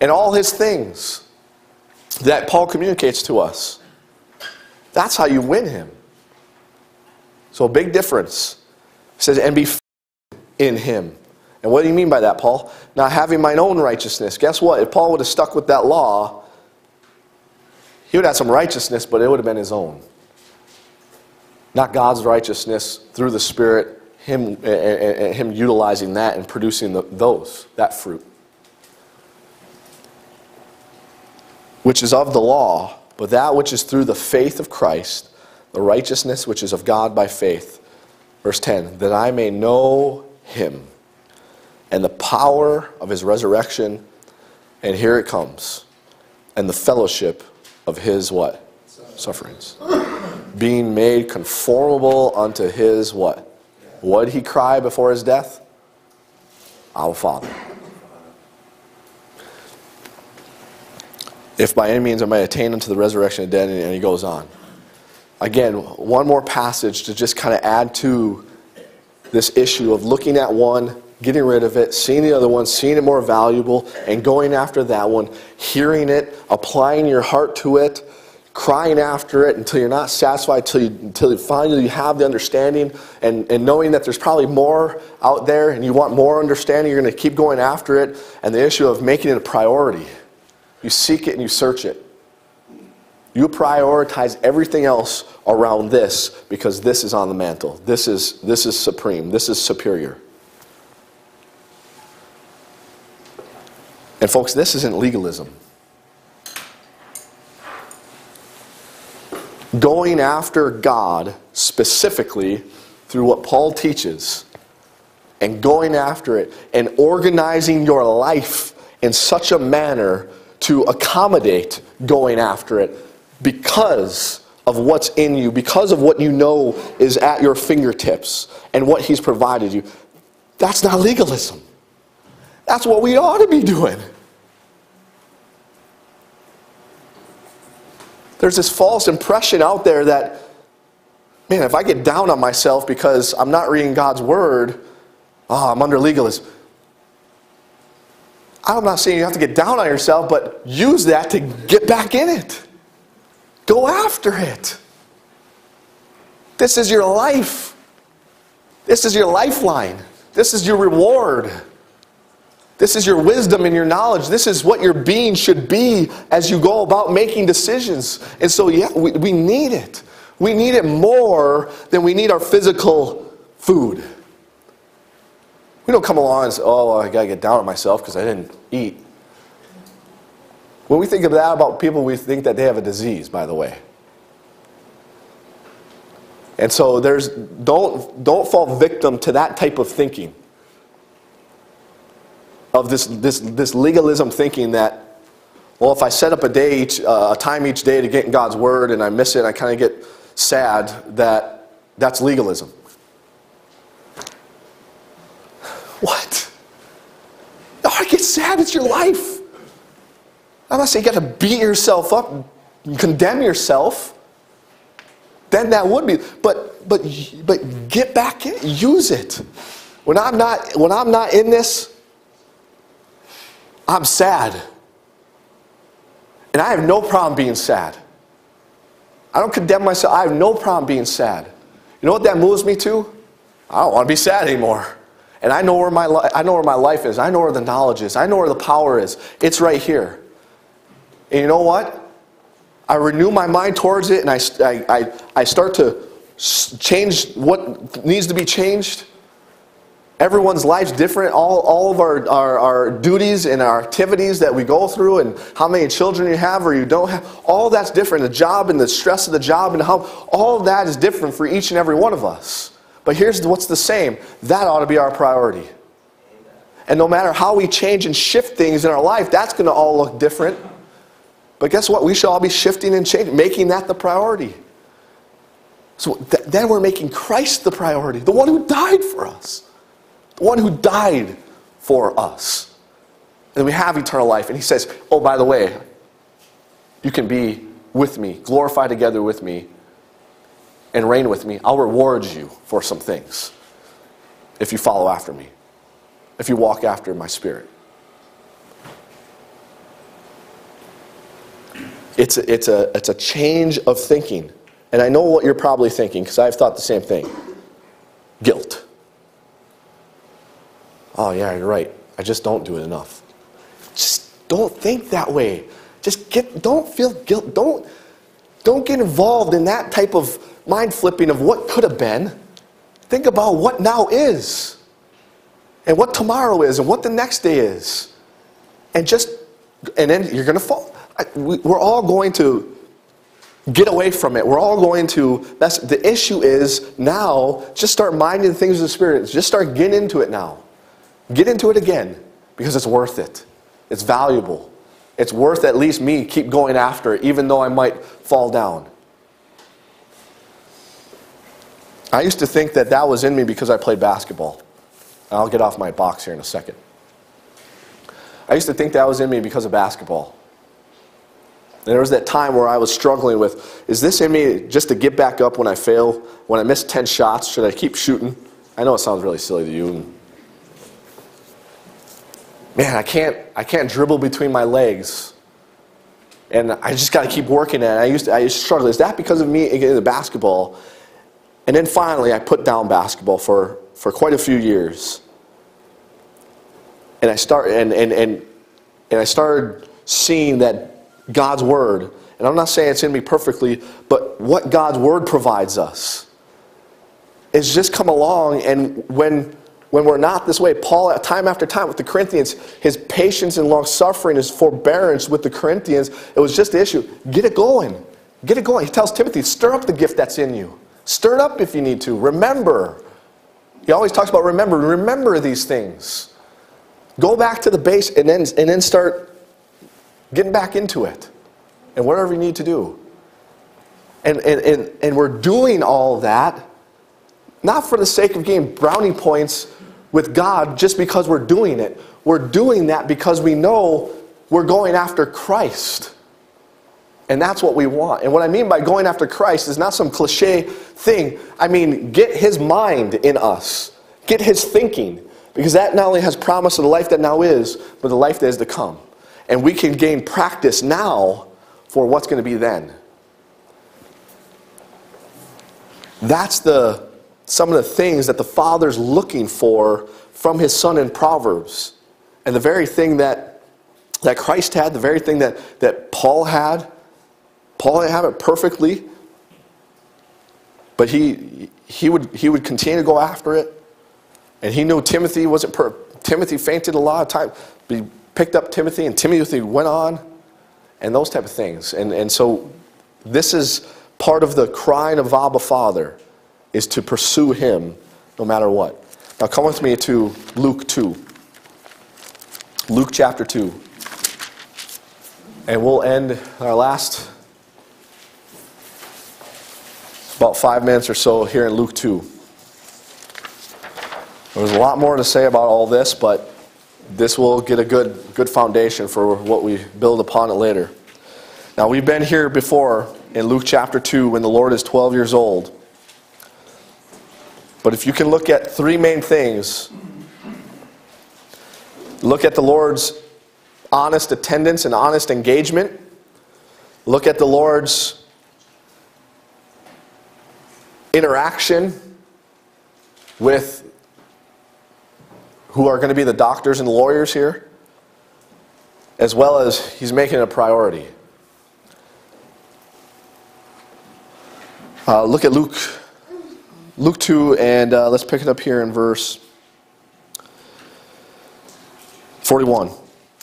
And all His things that Paul communicates to us. That's how you win Him. So, a big difference. He says, and be in Him. And what do you mean by that, Paul? Not having mine own righteousness. Guess what? If Paul would have stuck with that law, he would have some righteousness, but it would have been his own. Not God's righteousness through the Spirit, him, and him utilizing that and producing the, those, that fruit. Which is of the law, but that which is through the faith of Christ, the righteousness which is of God by faith. Verse 10 that I may know him and the power of his resurrection, and here it comes, and the fellowship of his what? Sufferings. [coughs] Being made conformable unto his what? What did he cry before his death? Our Father. If by any means I may attain unto the resurrection of the dead, and he goes on. Again, one more passage to just kind of add to this issue of looking at one getting rid of it, seeing the other one, seeing it more valuable, and going after that one, hearing it, applying your heart to it, crying after it until you're not satisfied, until you, until you finally you have the understanding, and, and knowing that there's probably more out there and you want more understanding, you're going to keep going after it, and the issue of making it a priority. You seek it and you search it. You prioritize everything else around this because this is on the mantle. This is, this is supreme. This is superior. And, folks, this isn't legalism. Going after God specifically through what Paul teaches and going after it and organizing your life in such a manner to accommodate going after it because of what's in you, because of what you know is at your fingertips and what He's provided you. That's not legalism. That's what we ought to be doing. There's this false impression out there that, man, if I get down on myself because I'm not reading God's word, oh, I'm under legalism. I'm not saying you have to get down on yourself, but use that to get back in it. Go after it. This is your life. This is your lifeline. This is your reward. This is your wisdom and your knowledge. This is what your being should be as you go about making decisions. And so, yeah, we, we need it. We need it more than we need our physical food. We don't come along and say, oh, I got to get down on myself because I didn't eat. When we think of that about people, we think that they have a disease, by the way. And so there's don't don't fall victim to that type of thinking of this, this, this legalism thinking that, well, if I set up a day, each, uh, a time each day to get in God's Word and I miss it, I kind of get sad that that's legalism. What? No, I get sad. It's your life. I'm not saying you got to beat yourself up, and condemn yourself. Then that would be. But but but get back in. Use it. When I'm not when I'm not in this, I'm sad. And I have no problem being sad. I don't condemn myself. I have no problem being sad. You know what that moves me to? I don't want to be sad anymore. And I know where my li- I know where my life is. I know where the knowledge is. I know where the power is. It's right here. And you know what? I renew my mind towards it and I, I, I start to change what needs to be changed. Everyone's life's different. All, all of our, our, our, duties and our activities that we go through, and how many children you have or you don't have, all that's different. The job and the stress of the job, and how all that is different for each and every one of us. But here's what's the same that ought to be our priority. And no matter how we change and shift things in our life, that's going to all look different. But guess what? We should all be shifting and changing, making that the priority. So th- then we're making Christ the priority, the one who died for us the one who died for us. And we have eternal life. And he says, Oh, by the way, you can be with me, glorify together with me, and reign with me, I'll reward you for some things if you follow after me, if you walk after my spirit. It's a, it's a, it's a change of thinking. And I know what you're probably thinking because I've thought the same thing guilt. Oh, yeah, you're right. I just don't do it enough. Just don't think that way. Just get, don't feel guilt. Don't, don't get involved in that type of mind flipping of what could have been. Think about what now is, and what tomorrow is, and what the next day is. And just, and then you're going to fall. We're all going to get away from it. We're all going to, that's, the issue is now, just start minding things of the Spirit. Just start getting into it now. Get into it again because it's worth it. It's valuable. It's worth at least me keep going after it, even though I might fall down. I used to think that that was in me because I played basketball. I'll get off my box here in a second. I used to think that was in me because of basketball. And there was that time where I was struggling with is this in me just to get back up when I fail? When I miss 10 shots, should I keep shooting? I know it sounds really silly to you, man, I can't, I can't dribble between my legs. And I just got to keep working at it. I used to, I used to struggle. Is that because of me getting the basketball? And then finally, I put down basketball for, for quite a few years. And I, start, and, and, and, and I started seeing that God's Word, and I'm not saying it's in me perfectly, but what God's Word provides us is just come along, and when when we're not this way. Paul, time after time with the Corinthians, his patience and long suffering, his forbearance with the Corinthians, it was just the issue. Get it going. Get it going. He tells Timothy, stir up the gift that's in you. Stir it up if you need to. Remember. He always talks about remember. Remember these things. Go back to the base and then, and then start getting back into it. And whatever you need to do. And, and, and, and we're doing all that not for the sake of getting brownie points with God just because we're doing it. We're doing that because we know we're going after Christ. And that's what we want. And what I mean by going after Christ is not some cliche thing. I mean, get his mind in us, get his thinking. Because that not only has promise of the life that now is, but the life that is to come. And we can gain practice now for what's going to be then. That's the some of the things that the Father's looking for from his Son in Proverbs. And the very thing that, that Christ had, the very thing that, that Paul had, Paul didn't have it perfectly, but he, he, would, he would continue to go after it. And he knew Timothy wasn't per Timothy fainted a lot of times. He picked up Timothy, and Timothy went on, and those type of things. And, and so this is part of the crying of Abba Father is to pursue him no matter what. Now come with me to Luke 2. Luke chapter 2. And we'll end our last about five minutes or so here in Luke 2. There's a lot more to say about all this, but this will get a good, good foundation for what we build upon it later. Now, we've been here before in Luke chapter 2 when the Lord is 12 years old. But if you can look at three main things, look at the Lord's honest attendance and honest engagement, look at the Lord's interaction with who are going to be the doctors and lawyers here, as well as he's making it a priority. Uh, look at Luke Luke 2, and uh, let's pick it up here in verse 41.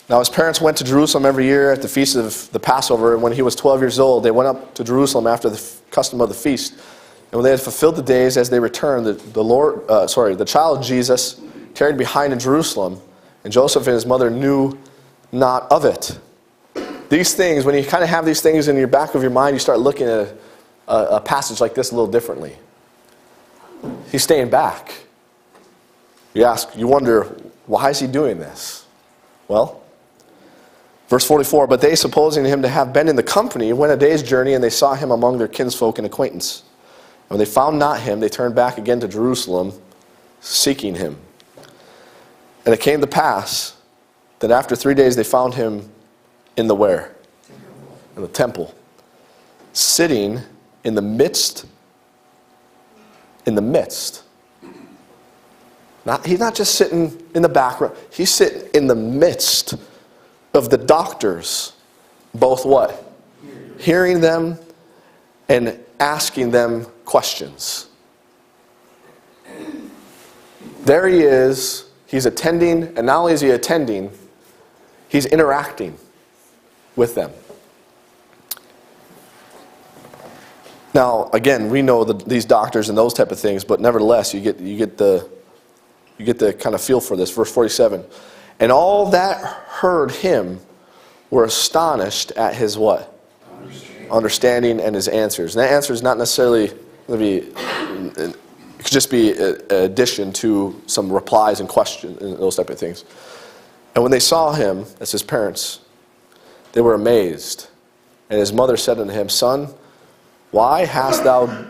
Now, his parents went to Jerusalem every year at the feast of the Passover, and when he was 12 years old, they went up to Jerusalem after the custom of the feast. And when they had fulfilled the days as they returned, the, the Lord, uh, sorry, the child Jesus tarried behind in Jerusalem, and Joseph and his mother knew not of it. These things, when you kind of have these things in your back of your mind, you start looking at a, a passage like this a little differently. He's staying back. You ask, you wonder, why is he doing this? Well, verse 44 But they, supposing him to have been in the company, went a day's journey, and they saw him among their kinsfolk and acquaintance. When they found not him, they turned back again to Jerusalem, seeking him. And it came to pass that after three days they found him in the where? In the temple. Sitting in the midst, in the midst. Not, he's not just sitting in the background, he's sitting in the midst of the doctors, both what? Hearing them and asking them questions. There he is. He's attending, and not only is he attending, he's interacting with them. Now, again, we know the, these doctors and those type of things, but nevertheless, you get, you get the you get the kind of feel for this. Verse 47. And all that heard him were astonished at his what? Understanding, Understanding and his answers. And that answer is not necessarily to be, it could just be an addition to some replies and questions and those type of things. And when they saw him, as his parents, they were amazed. And his mother said unto him, Son, why hast thou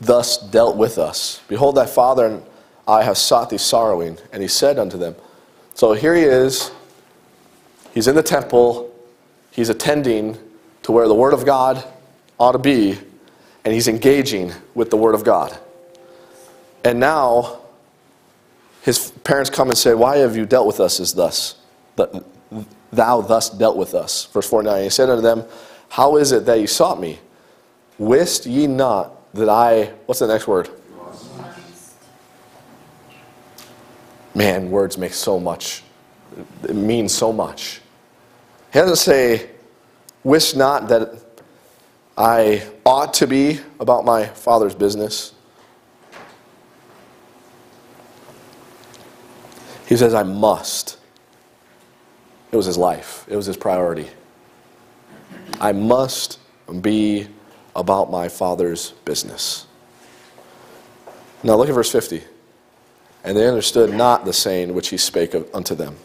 thus dealt with us? Behold, thy father and I have sought thee sorrowing. And he said unto them, So here he is. He's in the temple. He's attending to where the Word of God ought to be. And he's engaging with the Word of God. And now his parents come and say, Why have you dealt with us as thus? Thou thus dealt with us. Verse 49. He said unto them, How is it that ye sought me? Wist ye not that I, what's the next word? man, words make so much, it means so much. He doesn't say, wish not that I ought to be about my father's business. He says, I must. It was his life, it was his priority. I must be about my father's business. Now look at verse 50. And they understood not the saying which he spake unto them.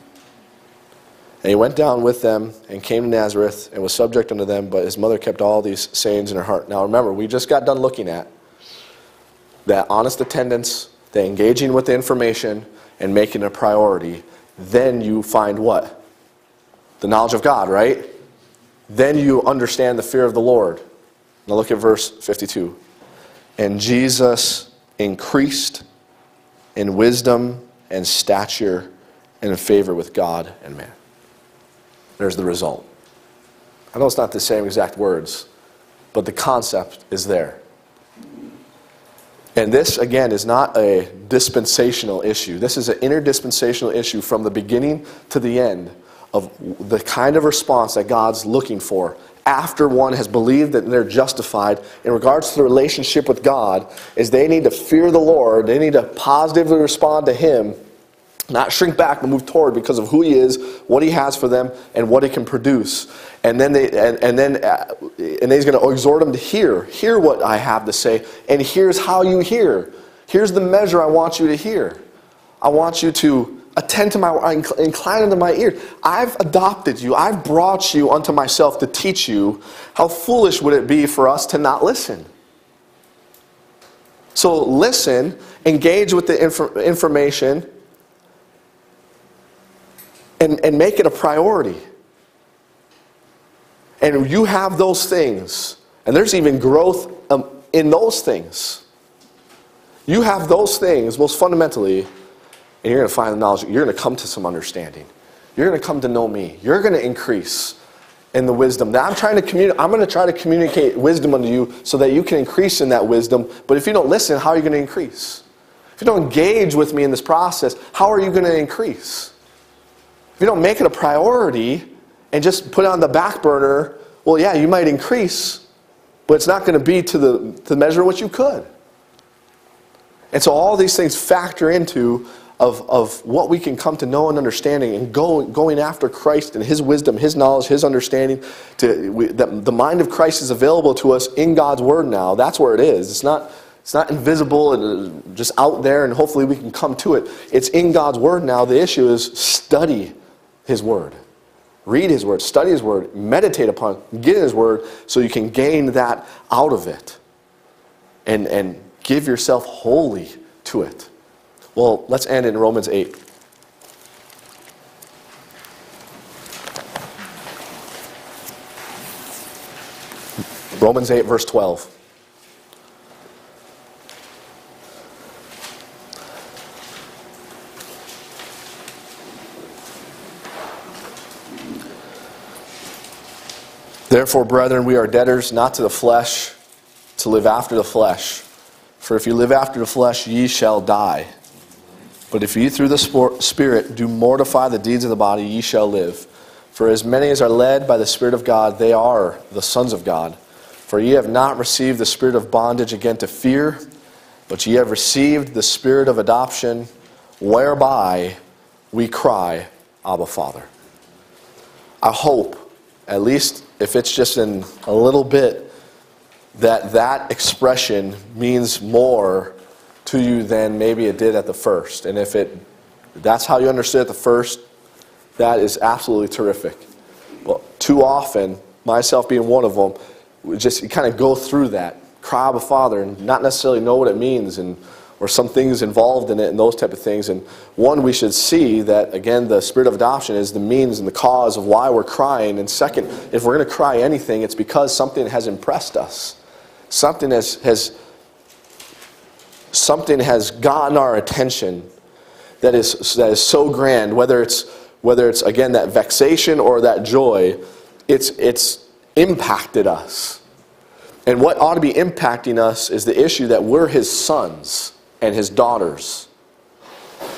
And he went down with them and came to Nazareth and was subject unto them, but his mother kept all these sayings in her heart. Now remember, we just got done looking at that honest attendance, the engaging with the information, and making a priority. Then you find what? The knowledge of God, right? Then you understand the fear of the Lord. Now look at verse 52. And Jesus increased in wisdom and stature and in favor with God and man. There's the result. I know it's not the same exact words, but the concept is there. And this, again, is not a dispensational issue. This is an interdispensational issue from the beginning to the end of the kind of response that God's looking for after one has believed that they're justified in regards to the relationship with God is they need to fear the Lord. They need to positively respond to Him, not shrink back but move toward because of who He is, what He has for them, and what He can produce. And then they and, and then uh, and He's going to exhort them to hear, hear what I have to say, and here's how you hear. Here's the measure I want you to hear. I want you to attend to my, incline unto my ear. I've adopted you. I've brought you unto myself to teach you. How foolish would it be for us to not listen? So listen, engage with the inf- information, and, and make it a priority. And you have those things, and there's even growth um, in those things. You have those things, most fundamentally, and you're going to find the knowledge. You're going to come to some understanding. You're going to come to know me. You're going to increase in the wisdom that I'm trying to communicate. I'm going to try to communicate wisdom unto you so that you can increase in that wisdom. But if you don't listen, how are you going to increase? If you don't engage with me in this process, how are you going to increase? If you don't make it a priority and just put it on the back burner, well, yeah, you might increase, but it's not going to be to the, to the measure of what you could. And so all these things factor into of, of what we can come to know and understanding and go, going after Christ and His wisdom, His knowledge, His understanding. To, we, that the mind of Christ is available to us in God's Word now. That's where it is. It's not, it's not invisible and uh, just out there and hopefully we can come to it. It's in God's Word now. The issue is study His Word. Read His Word, study His Word, meditate upon, get His Word so you can gain that out of it. and, and give yourself wholly to it. Well, let's end in Romans 8. Romans 8, verse 12. Therefore, brethren, we are debtors not to the flesh, to live after the flesh. For if you live after the flesh, ye shall die. But if ye through the Spirit do mortify the deeds of the body, ye shall live. For as many as are led by the Spirit of God, they are the sons of God. For ye have not received the spirit of bondage again to fear, but ye have received the spirit of adoption, whereby we cry, Abba, Father. I hope, at least if it's just in a little bit, that that expression means more to you than maybe it did at the first. And if it that's how you understood at the first, that is absolutely terrific. Well, too often, myself being one of them, we just kind of go through that, cry Abba Father, and not necessarily know what it means and or some things involved in it and those type of things. And one, we should see that, again, the spirit of adoption is the means and the cause of why we're crying. And second, if we're going to cry anything, it's because something has impressed us. Something has, has, something has gotten our attention that is, that is so grand, whether it's, whether it's, again, that vexation or that joy, it's, it's impacted us. And what ought to be impacting us is the issue that we're his sons and his daughters.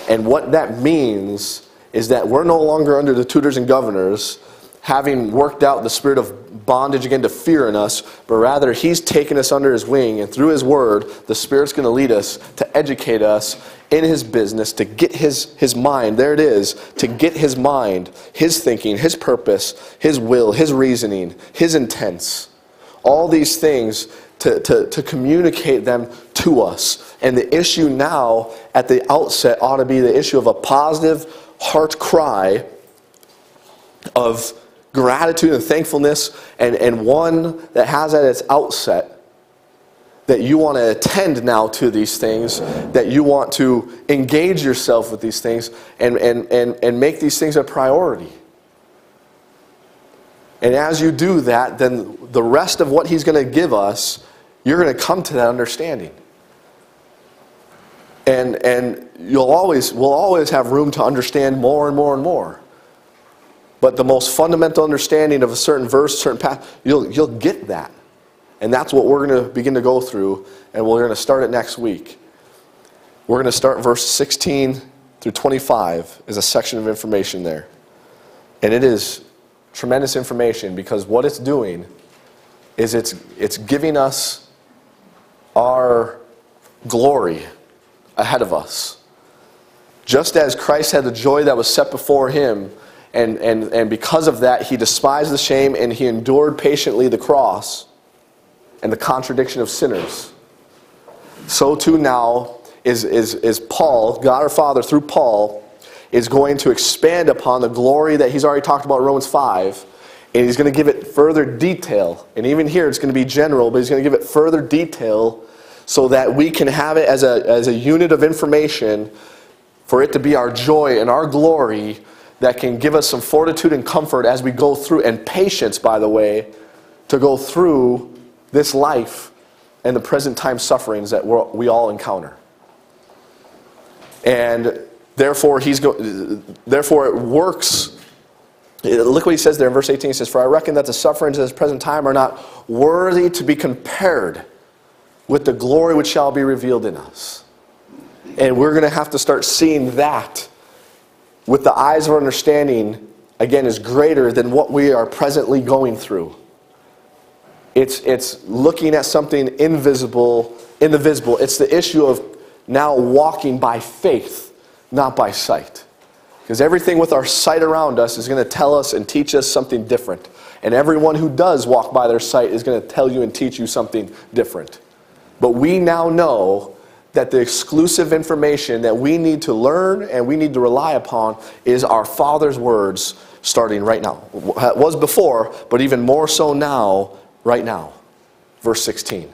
And what that means is that we're no longer under the tutors and governors, having worked out the spirit of bondage again to fear in us, but rather he's taken us under his wing, and through his word, the Spirit's going to lead us to educate us in his business, to get his, his mind, there it is, to get his mind, his thinking, his purpose, his will, his reasoning, his intents. All these things to, to, to communicate them to us. And the issue now at the outset ought to be the issue of a positive heart cry of gratitude and thankfulness, and, and one that has at its outset that you want to attend now to these things, that you want to engage yourself with these things, and, and, and, and make these things a priority. And as you do that, then the rest of what He's going to give us you're going to come to that understanding. And, and you'll always, we'll always have room to understand more and more and more. But the most fundamental understanding of a certain verse, certain path, you'll, you'll get that. And that's what we're going to begin to go through, and we're going to start it next week. We're going to start verse 16 through 25 is a section of information there. And it is tremendous information because what it's doing is it's, it's giving us our glory ahead of us. Just as Christ had the joy that was set before him, and, and, and because of that, he despised the shame and he endured patiently the cross and the contradiction of sinners. So too now is, is, is Paul, God our Father, through Paul, is going to expand upon the glory that he's already talked about in Romans 5 and he's going to give it further detail. And even here, it's going to be general, but he's going to give it further detail so that we can have it as a, as a unit of information for it to be our joy and our glory that can give us some fortitude and comfort as we go through, and patience, by the way, to go through this life and the present time sufferings that we all encounter. And therefore, he's go, therefore it works Look what he says there in verse 18. He says, For I reckon that the sufferings of this present time are not worthy to be compared with the glory which shall be revealed in us. And we're going to have to start seeing that with the eyes of our understanding, again, is greater than what we are presently going through. It's, it's looking at something invisible, in the visible. It's the issue of now walking by faith, not by sight. Because everything with our sight around us is going to tell us and teach us something different. And everyone who does walk by their sight is going to tell you and teach you something different. But we now know that the exclusive information that we need to learn and we need to rely upon is our Father's words starting right now. It was before, but even more so now, right now. Verse 16. And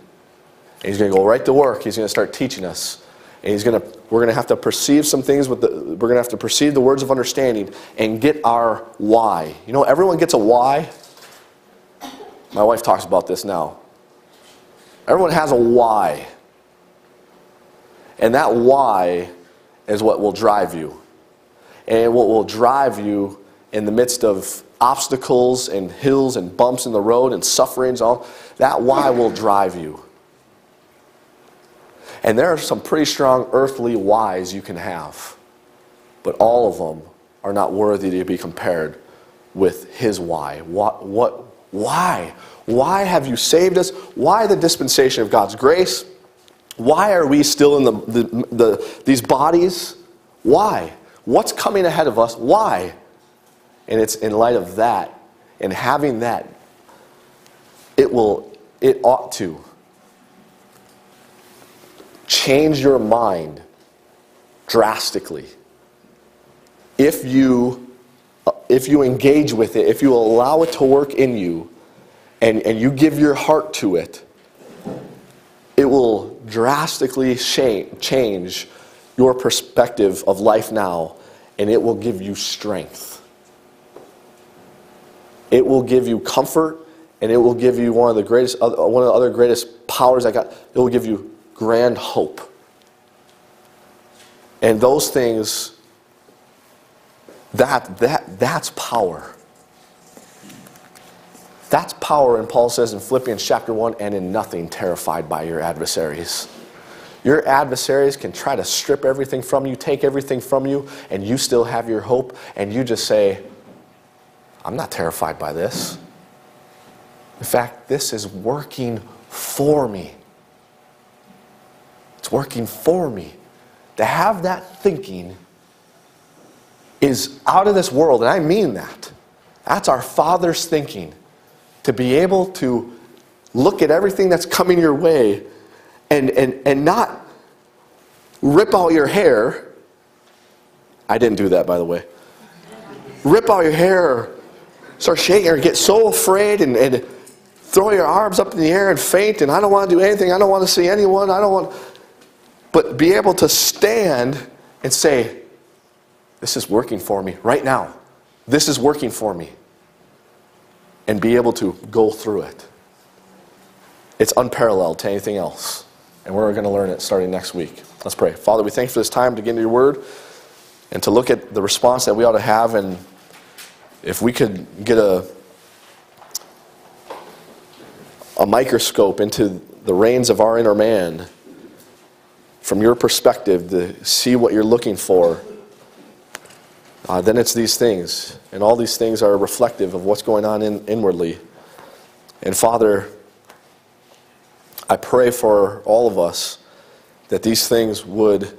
he's going to go right to work. He's going to start teaching us. And he's to, we're going to have to perceive some things with the, we're going to have to perceive the words of understanding and get our why. You know, everyone gets a why. My wife talks about this now. Everyone has a why. And that why is what will drive you. And what will drive you in the midst of obstacles and hills and bumps in the road and sufferings, all that why will drive you. And there are some pretty strong earthly whys you can have, but all of them are not worthy to be compared with his why. What, what, why? Why have you saved us? Why the dispensation of God's grace? Why are we still in the, the, the, these bodies? Why? What's coming ahead of us? Why? And it's in light of that and having that, it will, it ought to change your mind drastically. If you, uh, if you engage with it, if you allow it to work in you, and, and you give your heart to it, it will drastically change your perspective of life now, and it will give you strength. It will give you comfort, and it will give you one of the greatest, one of the other greatest powers I got. It will give you grand hope. And those things, that, that, that's power. That's power, and Paul says in Philippians chapter 1 and in nothing terrified by your adversaries. Your adversaries can try to strip everything from you, take everything from you, and you still have your hope, and you just say, I'm not terrified by this. In fact, this is working for me. It's working for me. To have that thinking is out of this world, and I mean that. That's our Father's thinking. To be able to look at everything that's coming your way and, and, and not rip out your hair. I didn't do that, by the way. Rip out your hair, start shaking, or get so afraid and, and throw your arms up in the air and faint, and I don't want to do anything. I don't want to see anyone. I don't want but be able to stand and say, This is working for me right now. This is working for me. And be able to go through it. It's unparalleled to anything else. And we're going to learn it starting next week. Let's pray. Father, we thank you for this time to get into your word and to look at the response that we ought to have. And if we could get a, a microscope into the reins of our inner man from your perspective to see what you're looking for, uh, then it's these things. And all these things are reflective of what's going on in, inwardly. And Father, I pray for all of us that these things would,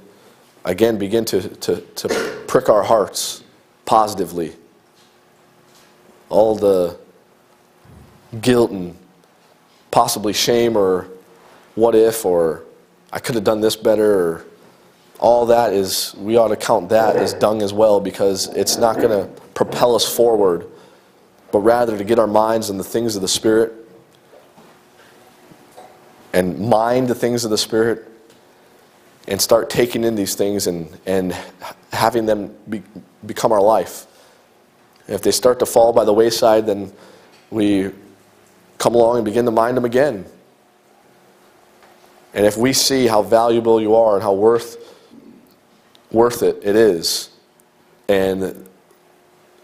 again, begin to, to, to prick our hearts positively. All the guilt and possibly shame or what if or I could have done this better, or all that is, we ought to count that as dung as well because it's not going to propel us forward, but rather to get our minds on the things of the Spirit and mind the things of the Spirit and start taking in these things and, and having them be, become our life. If they start to fall by the wayside, then we come along and begin to mind them again and if we see how valuable you are and how worth, worth it it is, and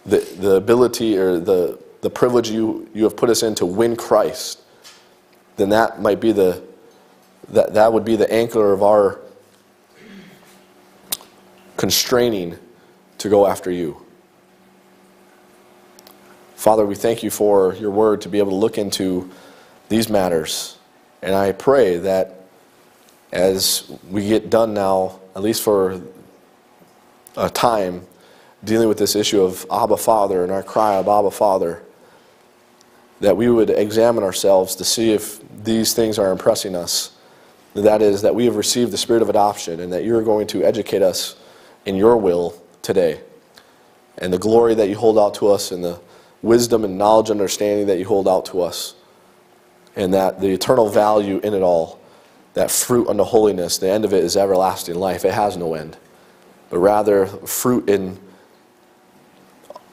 the, the ability or the, the privilege you, you have put us in to win Christ, then that might be the, that, that would be the anchor of our constraining to go after you. Father, we thank you for your word to be able to look into these matters. And I pray that as we get done now, at least for a time, dealing with this issue of Abba Father and our cry of Abba Father, that we would examine ourselves to see if these things are impressing us. That is, that we have received the spirit of adoption and that you're going to educate us in your will today. And the glory that you hold out to us and the wisdom and knowledge and understanding that you hold out to us. And that the eternal value in it all that fruit unto holiness, the end of it is everlasting life. It has no end. But rather, fruit in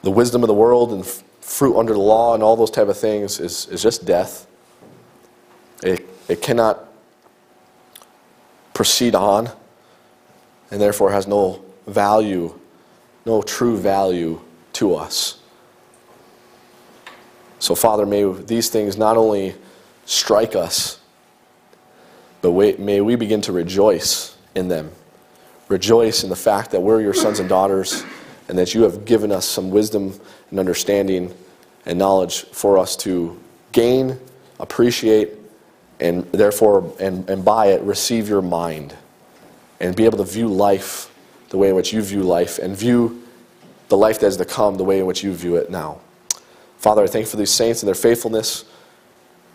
the wisdom of the world and fruit under the law and all those type of things is, is just death. It, it cannot proceed on and therefore has no value, no true value to us. So, Father, may these things not only strike us, but may we begin to rejoice in them. Rejoice in the fact that we're your sons and daughters and that you have given us some wisdom and understanding and knowledge for us to gain, appreciate, and therefore, and, and by it, receive your mind and be able to view life the way in which you view life and view the life that is to come the way in which you view it now. Father, I thank you for these saints and their faithfulness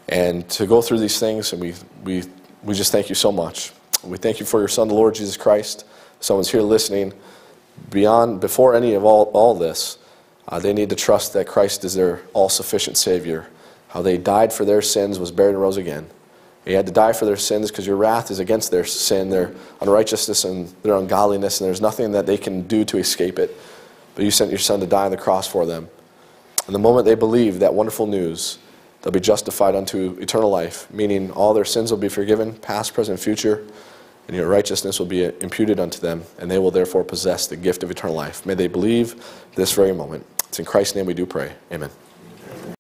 and to go through these things, and we, we, we just thank you so much. We thank you for your Son, the Lord Jesus Christ. Someone's here listening. Beyond, before any of all, all this, uh, they need to trust that Christ is their all sufficient Savior. How they died for their sins, was buried, and rose again. He had to die for their sins because your wrath is against their sin, their unrighteousness, and their ungodliness, and there's nothing that they can do to escape it. But you sent your Son to die on the cross for them. And the moment they believe that wonderful news, they'll be justified unto eternal life, meaning all their sins will be forgiven, past, present, future, and your righteousness will be imputed unto them, and they will therefore possess the gift of eternal life. May they believe this very moment. It's in Christ's name we do pray. Amen.